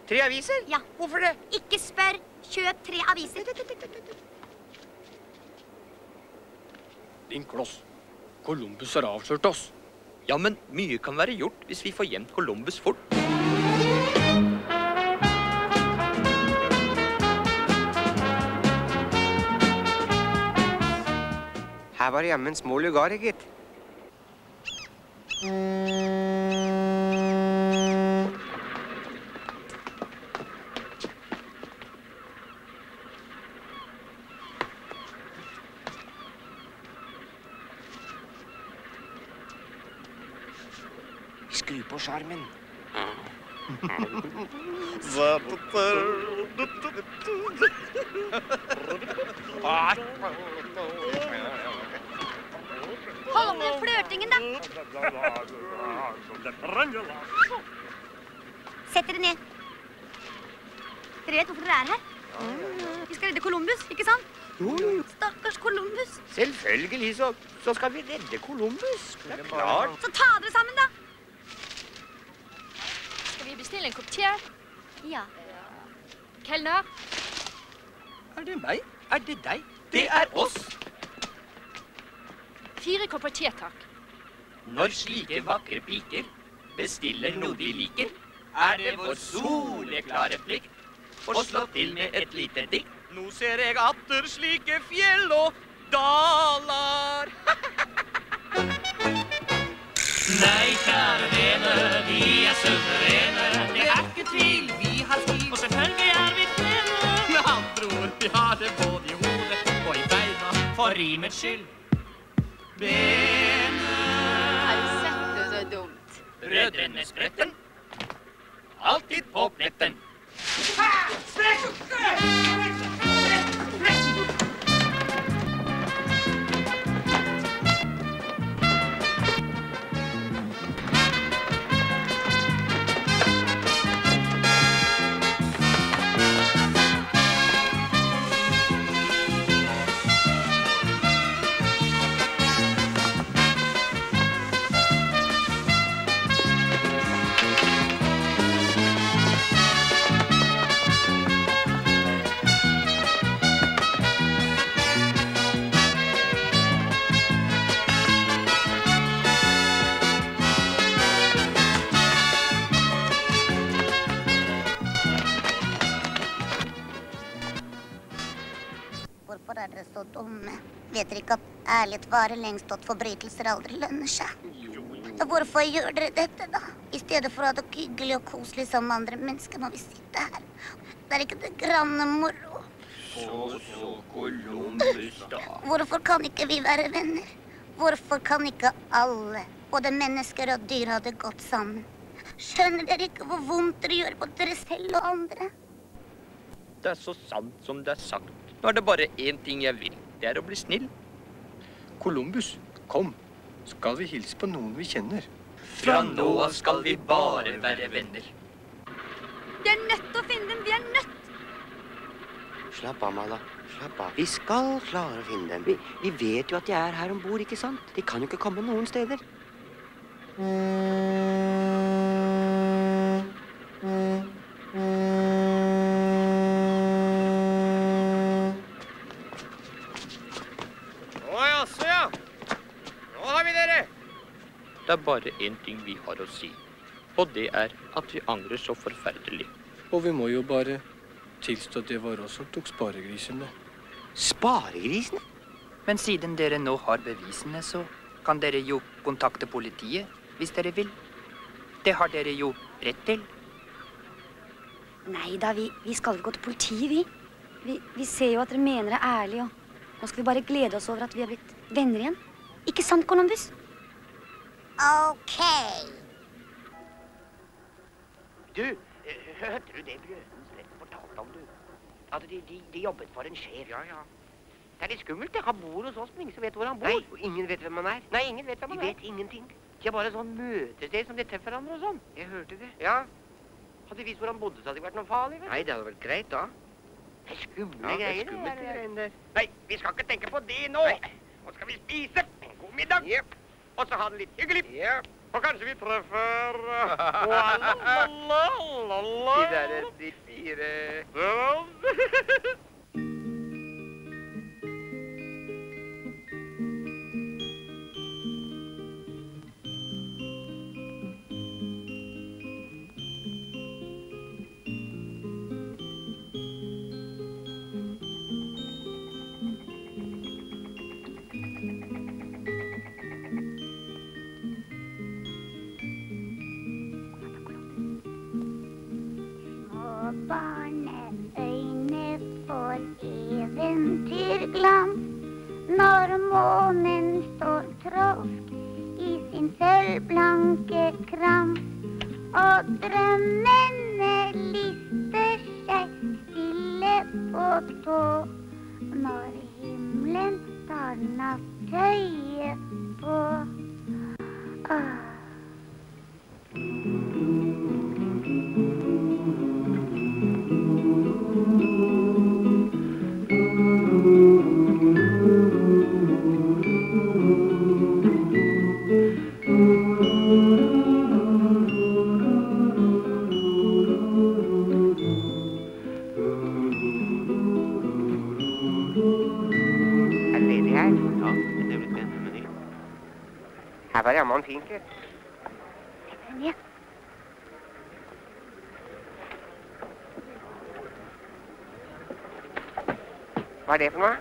Tre aviser? Ja. Hvorfor det? Ikke spør. Kjøp tre aviser. Din kloss. Columbus har avslørt oss. Ja, men mye kan være gjort hvis vi får gjemt Columbus fort. Her var det jammen små lugarer, gitt. Skru på skjermen. Hold med flørtingen, da. Sett dere ned. Dere vet hvorfor dere er her? Vi skal redde Columbus, ikke sant? Stakkars Columbus. Selvfølgelig så, så skal vi redde Columbus. Det er klart. Så ta dere sammen, da. Bestille en kopp te? Ja. Kelner? Er det meg? Er det deg? Det er oss! Fire kopper te, takk. Når slike vakre piker bestiller noe de liker, er det vår soleklare plikt å slå til med et lite dikt. Nå ser jeg atter slike fjell og daler. Nei, kjære vene, vi er suverene. Det er ikke tvil, vi har stil. Og selvfølgelig er vi pene. Med andre ord, vi har det både i hodet og i beina. For rimets skyld. Har du sett det så dumt? Brødrene Spretten. Alltid på pletten. Hvorfor Vet dere ikke at ærlighet varer lengst, og at forbrytelser aldri lønner seg? Så hvorfor gjør dere dette, da? I stedet for å ha det hyggelig og koselig sammen med andre mennesker, må vi sitte her. Det er ikke det granne moro. Så så Columbus, da. Hvorfor kan ikke vi være venner? Hvorfor kan ikke alle, både mennesker og dyr, ha det godt sammen? Skjønner dere ikke hvor vondt dere gjør både dere selv og andre? Det er så sant som det er sagt. Nå er det bare én ting jeg vil. Det er å bli snill. Columbus, kom. Skal vi hilse på noen vi kjenner? Fra nå av skal vi bare være venner. Vi er nødt til å finne dem. Vi er nødt. Slapp av, Mala. Slapp av. Vi skal klare å finne dem. Vi, vi vet jo at de er her om bord, ikke sant? De kan jo ikke komme noen steder. Å Det er bare én ting vi har å si. Og det er at vi angrer så forferdelig. Og vi må jo bare tilstå at det var oss som tok sparegrisene. Sparegrisene? Men siden dere nå har bevisene, så kan dere jo kontakte politiet hvis dere vil. Det har dere jo rett til. Nei da, vi, vi skal jo gå til politiet, vi. vi. Vi ser jo at dere mener det er ærlig, og nå skal vi bare glede oss over at vi har blitt venner igjen. Ikke sant, Columbus? OK. Du, eh, hørte du det Brødrene Sprett fortalte om, du? At de, de, de jobbet for en sjef. Ja, ja. Det er litt skummelt, det. Han bor hos oss, men ingen som vet hvor han bor. Nei, og ingen vet hvem han er. Nei, ingen vet hvem han er. De vet ingenting. De har bare sånn møtested som de treffer hverandre og sånn. Jeg hørte det. Ja. Hadde de visst hvor han bodde, så hadde det ikke vært noe farlig. Vel? Nei, det hadde vært greit da. Det er skumle Ja, det er greier. skummelt, det der. Nei, vi skal ikke tenke på det nå. Nå skal vi spise god middag. Og så ha det litt hyggelig. Og kanskje vi treffer De der, de fire Hva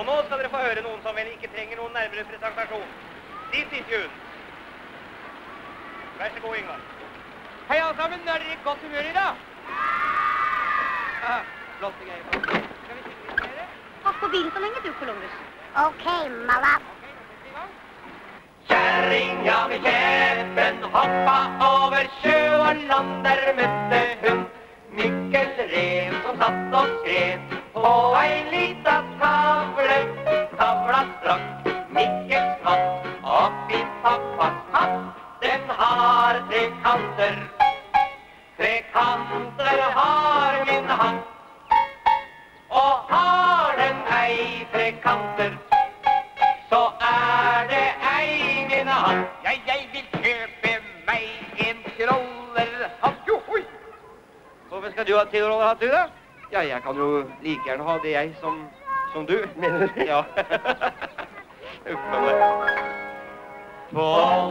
Og nå skal dere få høre noen som vel ikke trenger noen nærmere presentasjon. This is June. Vær så god, Ingvar. Hei, alle sammen. Er dere i godt humør i dag? Ah, Flotte greier. Skal vi synge litt mer? Pass på bilen så lenge, du, Columbus. OK, malla. Kjerringa med kjeppen hoppa over sjø og land. Der møtte hun Mikkel Rev som satt og skrev på ei lita. Tavla strakk Mikkels hatt oppi pappas hatt. Den har tre kanter. Tre kanter har min hatt. Og har den ei tre kanter, så er det ei min hatt. Ja, jeg vil kjøpe meg en trollerhatt. Jo, oi! Hvorfor skal du ha tilrådehatt, du, da? Ja, jeg kan jo like gjerne ha det, jeg, som, som du, mener du? Ja. Uff a. På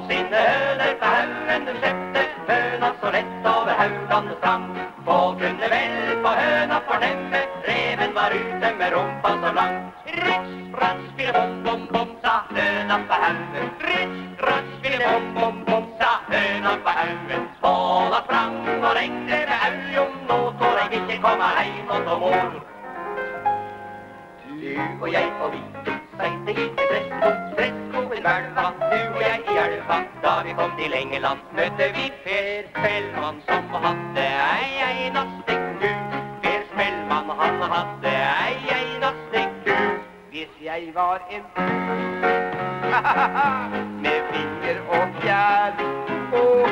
sine høner på haugen den slepte høna så lett over haugane sprang. Pål kunne vel på høna fornemme, reven var ute med rumpa så lang. Rits, rats, spille bom, bom, bom, sa høna på haugen. Rits, rats, spille bom, bom, bom, sa høna på haugen. Påla sprang og regnet med aujom, nå tår jeg ikke komme heim og så mor. Du og jeg og vi gikk i Presto, Presto i elva. Du og jeg i elva. Da vi kom til Engeland, møtte vi Per Spellmann som hadde ei eneste ku. Per Spellmann, han hadde ei eneste ku. Hvis jeg var en med vinger og fjær og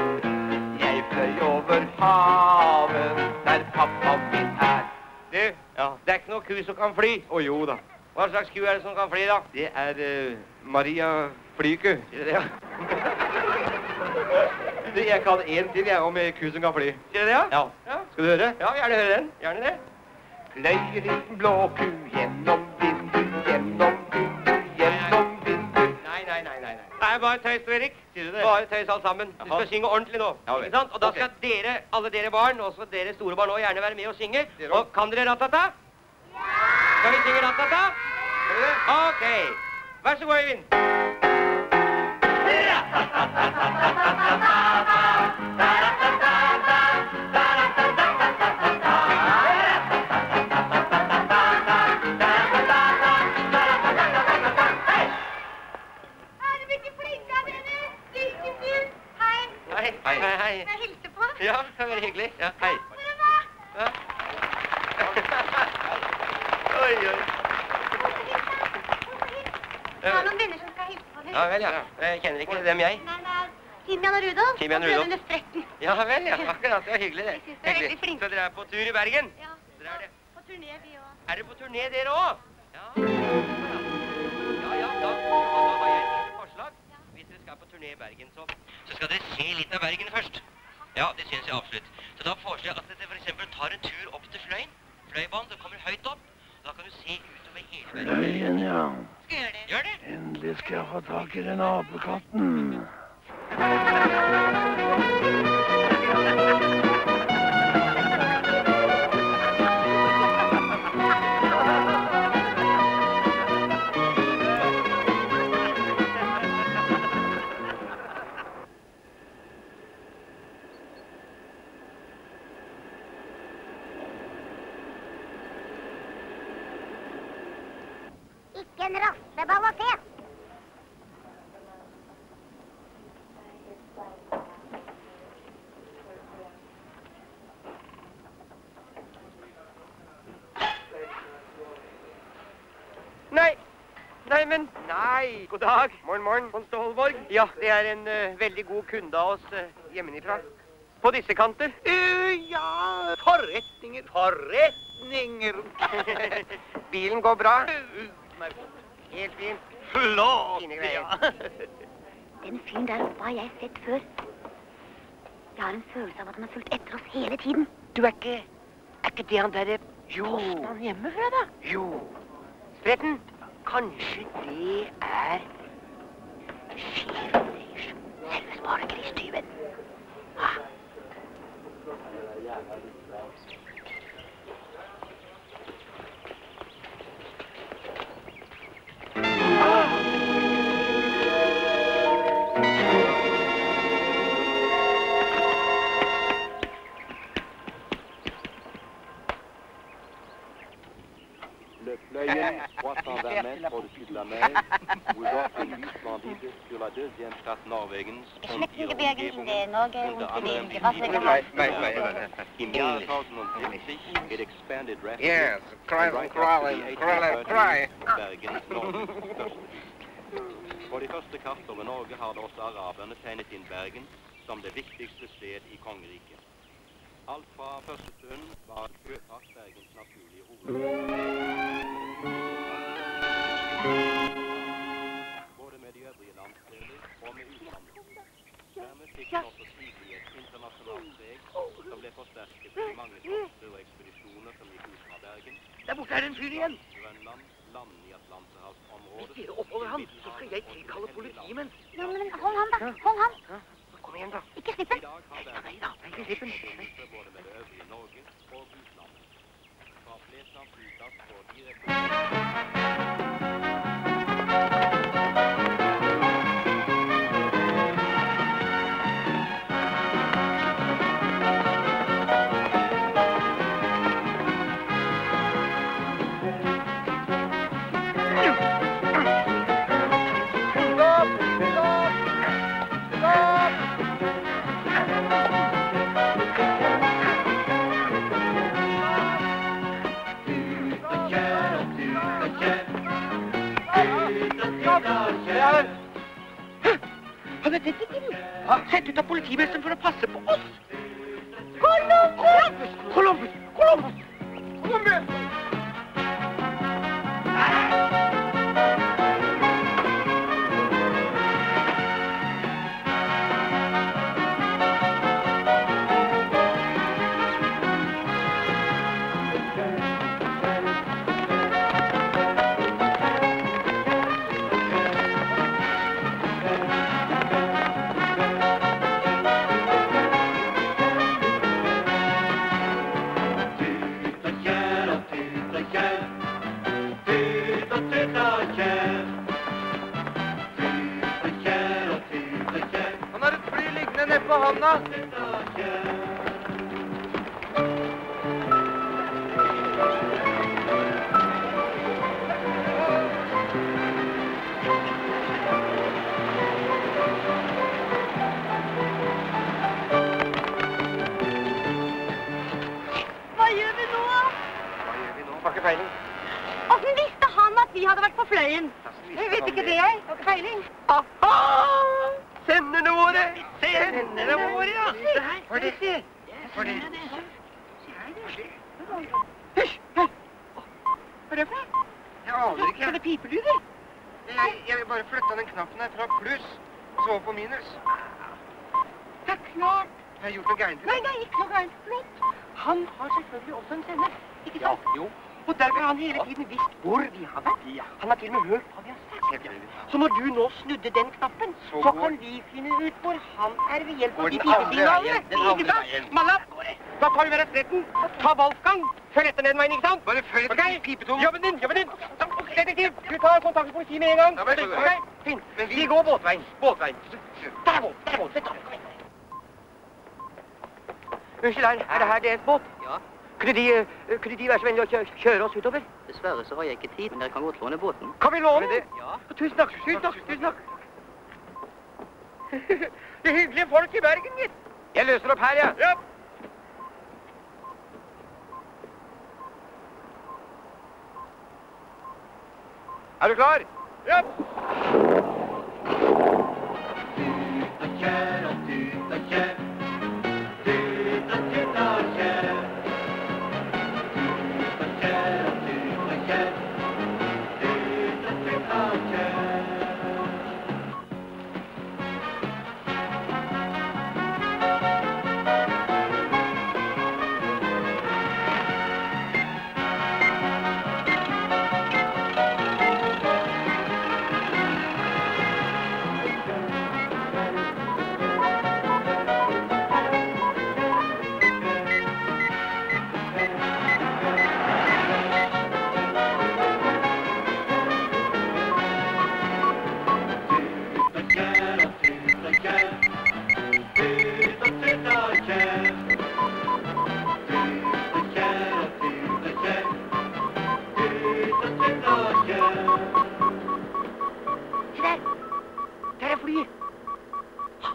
jeg fløy over havet der pappa min er. Du, ja. det er ikke noe ku som kan fly. Å jo da. Hva slags ku er det som kan fly, da? Det er uh, Maria Flyku. Sier det, ja? jeg kan en til, jeg, om ku som kan fly. Sier det, ja? ja? Skal du høre? Ja, gjerne høre den. Gjerne det. Fløy en liten blå ku gjennom vindu, nei, er bare tøys, Erik. Bare tøys alt sammen. Du skal synge ordentlig nå. Ikke sant? Og da skal dere, alle dere barn, og også dere store barn, òg, gjerne være med og synge. Og kan dere ratata? Skal vi synge ratata? OK. Vær så god, Øyvind. hei, hei. Jeg hilser på. Ja, det var veldig hyggelig. Ja, hei. Ja. oi, oi. Jeg har noen venner som skal hilse på deg. Ja vel, ja. Jeg kjenner ikke dem, jeg. Nei, det er Timian og Rudolf. Og Rudolf. Nøstretten. Ja vel, ja. Akkurat. Det var hyggelig, det. Vi synes det er veldig flinke. Så dere er på tur i Bergen? Ja. Dere er det. På turné, vi også. Er dere på turné, dere også? Ja. Ja, ja. Da, da, da har jeg et forslag. Hvis dere skal på turné i Bergen, så så skal dere se litt av Bergen først. Ja, det syns jeg absolutt. Så da foreslår jeg at dere for eksempel tar en tur opp til Fløyen. Fløibanen, det kommer høyt opp. Da kan du se utover hele Bergen. Fløyen, ja. Skal gjøre det. Gjør det? Endelig skal jeg få tak i den apekatten. God dag. Morgen, morgen. Von Stålborg. Ja, det er en uh, veldig god kunde av oss uh, hjemmefra. På disse kanter. ja, forretninger, forretninger. Bilen går bra. Utmerket. Helt fin. Flott, Fine greier. ja. Den fyren der oppe har jeg sett før. Jeg har en følelse av at han har fulgt etter oss hele tiden. Du er ikke Er ikke det han derre han hjemmefra, da? Jo. Spretten, kanskje det er Sjef Reiersen. Selve sparekristyven. La mer, vous offre une vue splendide sur la deuxième stadt Norwegens und ihre Umgebungen, unter anderem die. Im Jahr 1070 it expanded rapidly Yes, cry, and right cry, up to the cry, 1830 cry. Bergens nordligste by. På de første kart over Norge har det også araberne tegnet inn Bergen som det viktigste sted i kongeriket. Alt fra første stund var sjøfart Bergens naturlige hovedstad. Både med de øvrige landsdeler og med utlandet. Dermed fikk den også tidlig et internasjonalt preg som ble forsterket i mange tokter og ekspedisjoner som gikk ut fra Bergen. Der borte er det en fyr igjen. Grønland, landene i Atlanterhavsområdet. Hvis dere oppholder ham, så skal jeg tilkalle politiet, men Ja, men hold ham, da. Hold han. Kom igjen, da. Ikke slipp ham! Nei da, ikke slipp ham. både med det øvrige Norge og utlandet. Fra Flesland flyplass Sett ut av politimesteren for å passe på oss. Columbus! Columbus! Columbus! Columbus! Han snudde den knappen, Så så kan vi finne ut hvor han er ved hjelp av de den andre Ikke sant? Malla, da tar vi deg retretten. Ta Wolfgang. Følg etter den veien, ikke sant? Bare følg etter okay. pipetonen. Jobben din, jobben din. Detektiv, du tar kontakt med politiet med en gang. Ja, men, okay. Fint. Men fint. Vi går båtveien. Båtveien. Der er båt, der er båt. Unnskyld, er det her deres båt? Ja. Kunne de, eh, kunne de være så vennlige å kjøre, kjøre oss utover? Dessverre så har jeg ikke tid, men dere kan godt låne båten. Kan vi låne den? det- Ja. Tusen takk, tusen takk, tusen takk. Det er hyggelige folk i Bergen, gitt. Jeg løser opp her, jeg. Ja. Er du klar? Ja. Se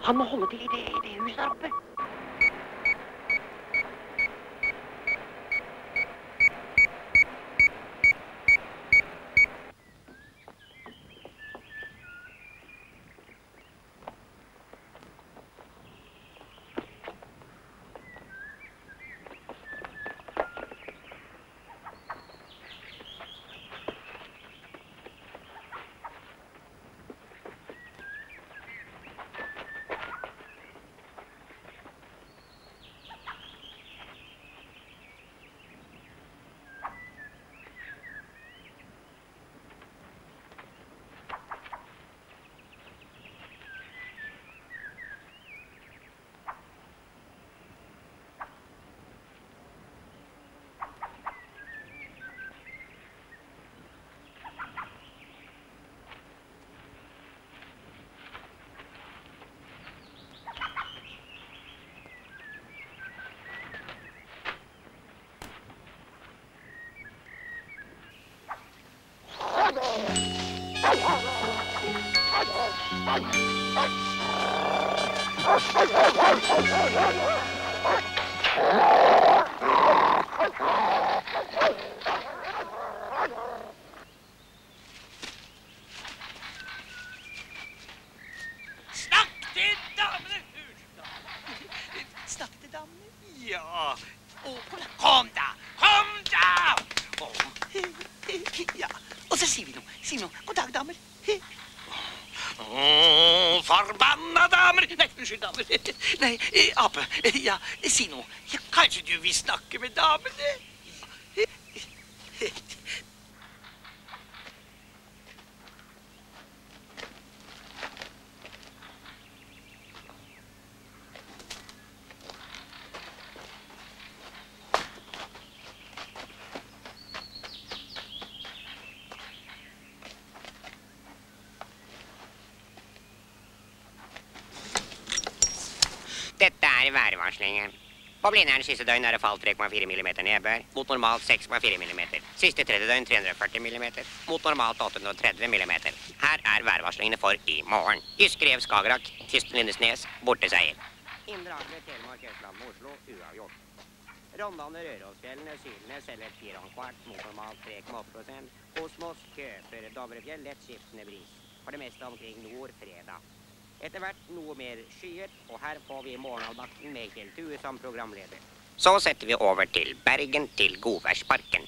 Han må holde til i det, i Nei, eh, ape. Ja, si noe. Ja, kanskje du vil snakke med damene? På Blindern siste døgn er det falt 3,4 mm nedbør, mot normalt 6,4 mm. Siste tredje døgn 340 mm, mot normalt 830 mm. Her er værvarslingene for i morgen. Jyske rev Skagerrak, Tysten Lindesnes, borteseier. Indre Aker, Telemark, Østland, Oslo, uavgjort. Rondane, Rørosfjellene, Sylnes eller Fironkvart, mot normalt 3,8 Hos Osmos, Køper, Dovrefjell, lett skiftende bris. For det meste omkring nord fredag. Etter hvert noe mer skyer, og her får vi morgenavdakten med Kjell Tue som programleder. Så setter vi over til Bergen, til Godværsparken.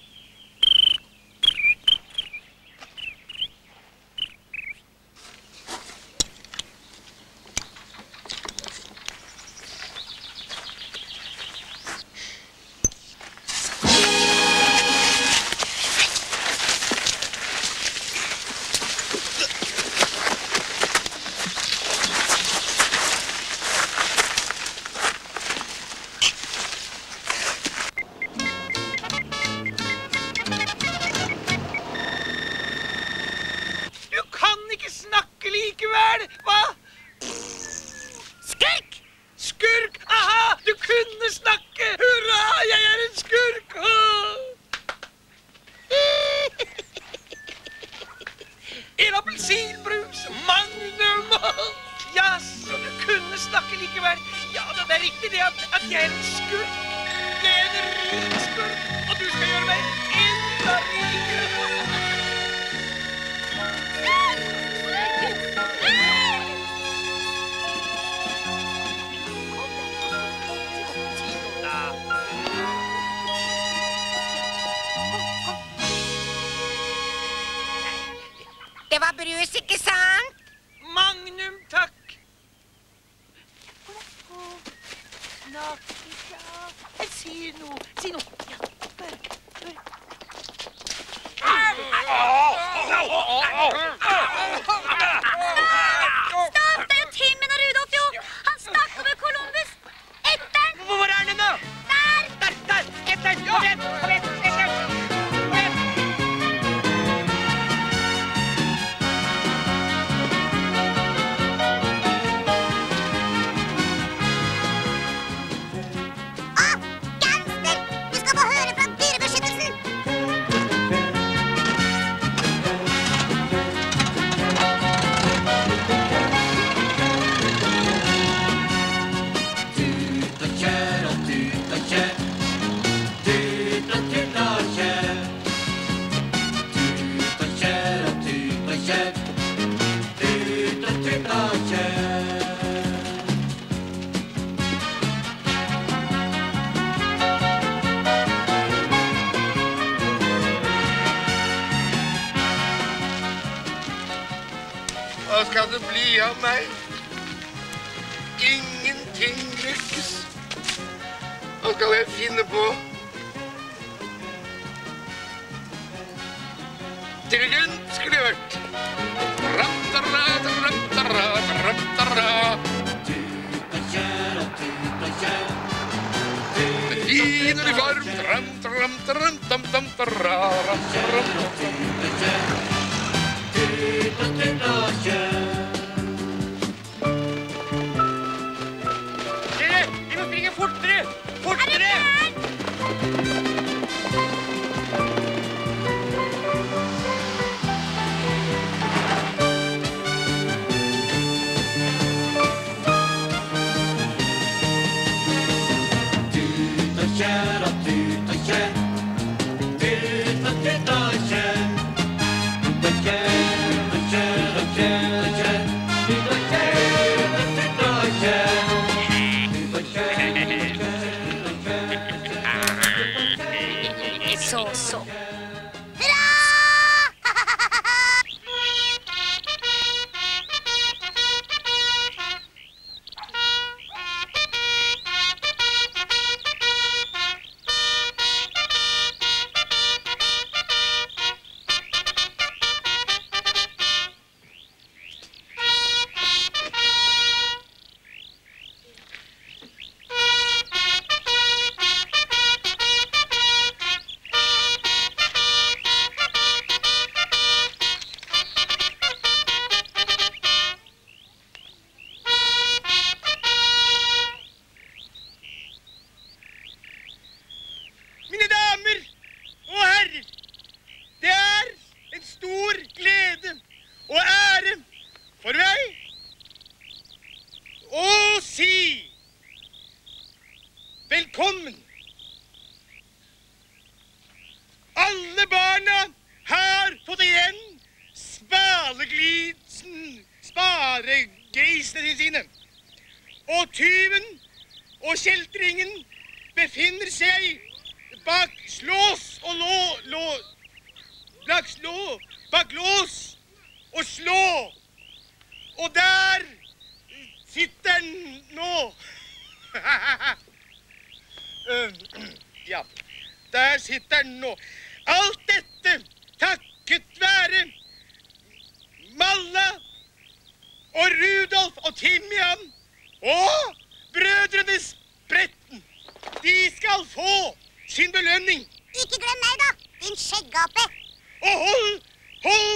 det bli av meg. Ingenting lykkes. Hva skal jeg finne på? Dirigent skulle jeg vært. Rattara, rattara, rattara. Fin uniform, tram, tram, tram, tam, ram, ram, ram, ram. sitter nå. Alt dette takket være Malla og Rudolf og Timian og brødrene Spretten. De skal få sin belønning. Ikke glem meg, da, din skjeggape. Og hold, hold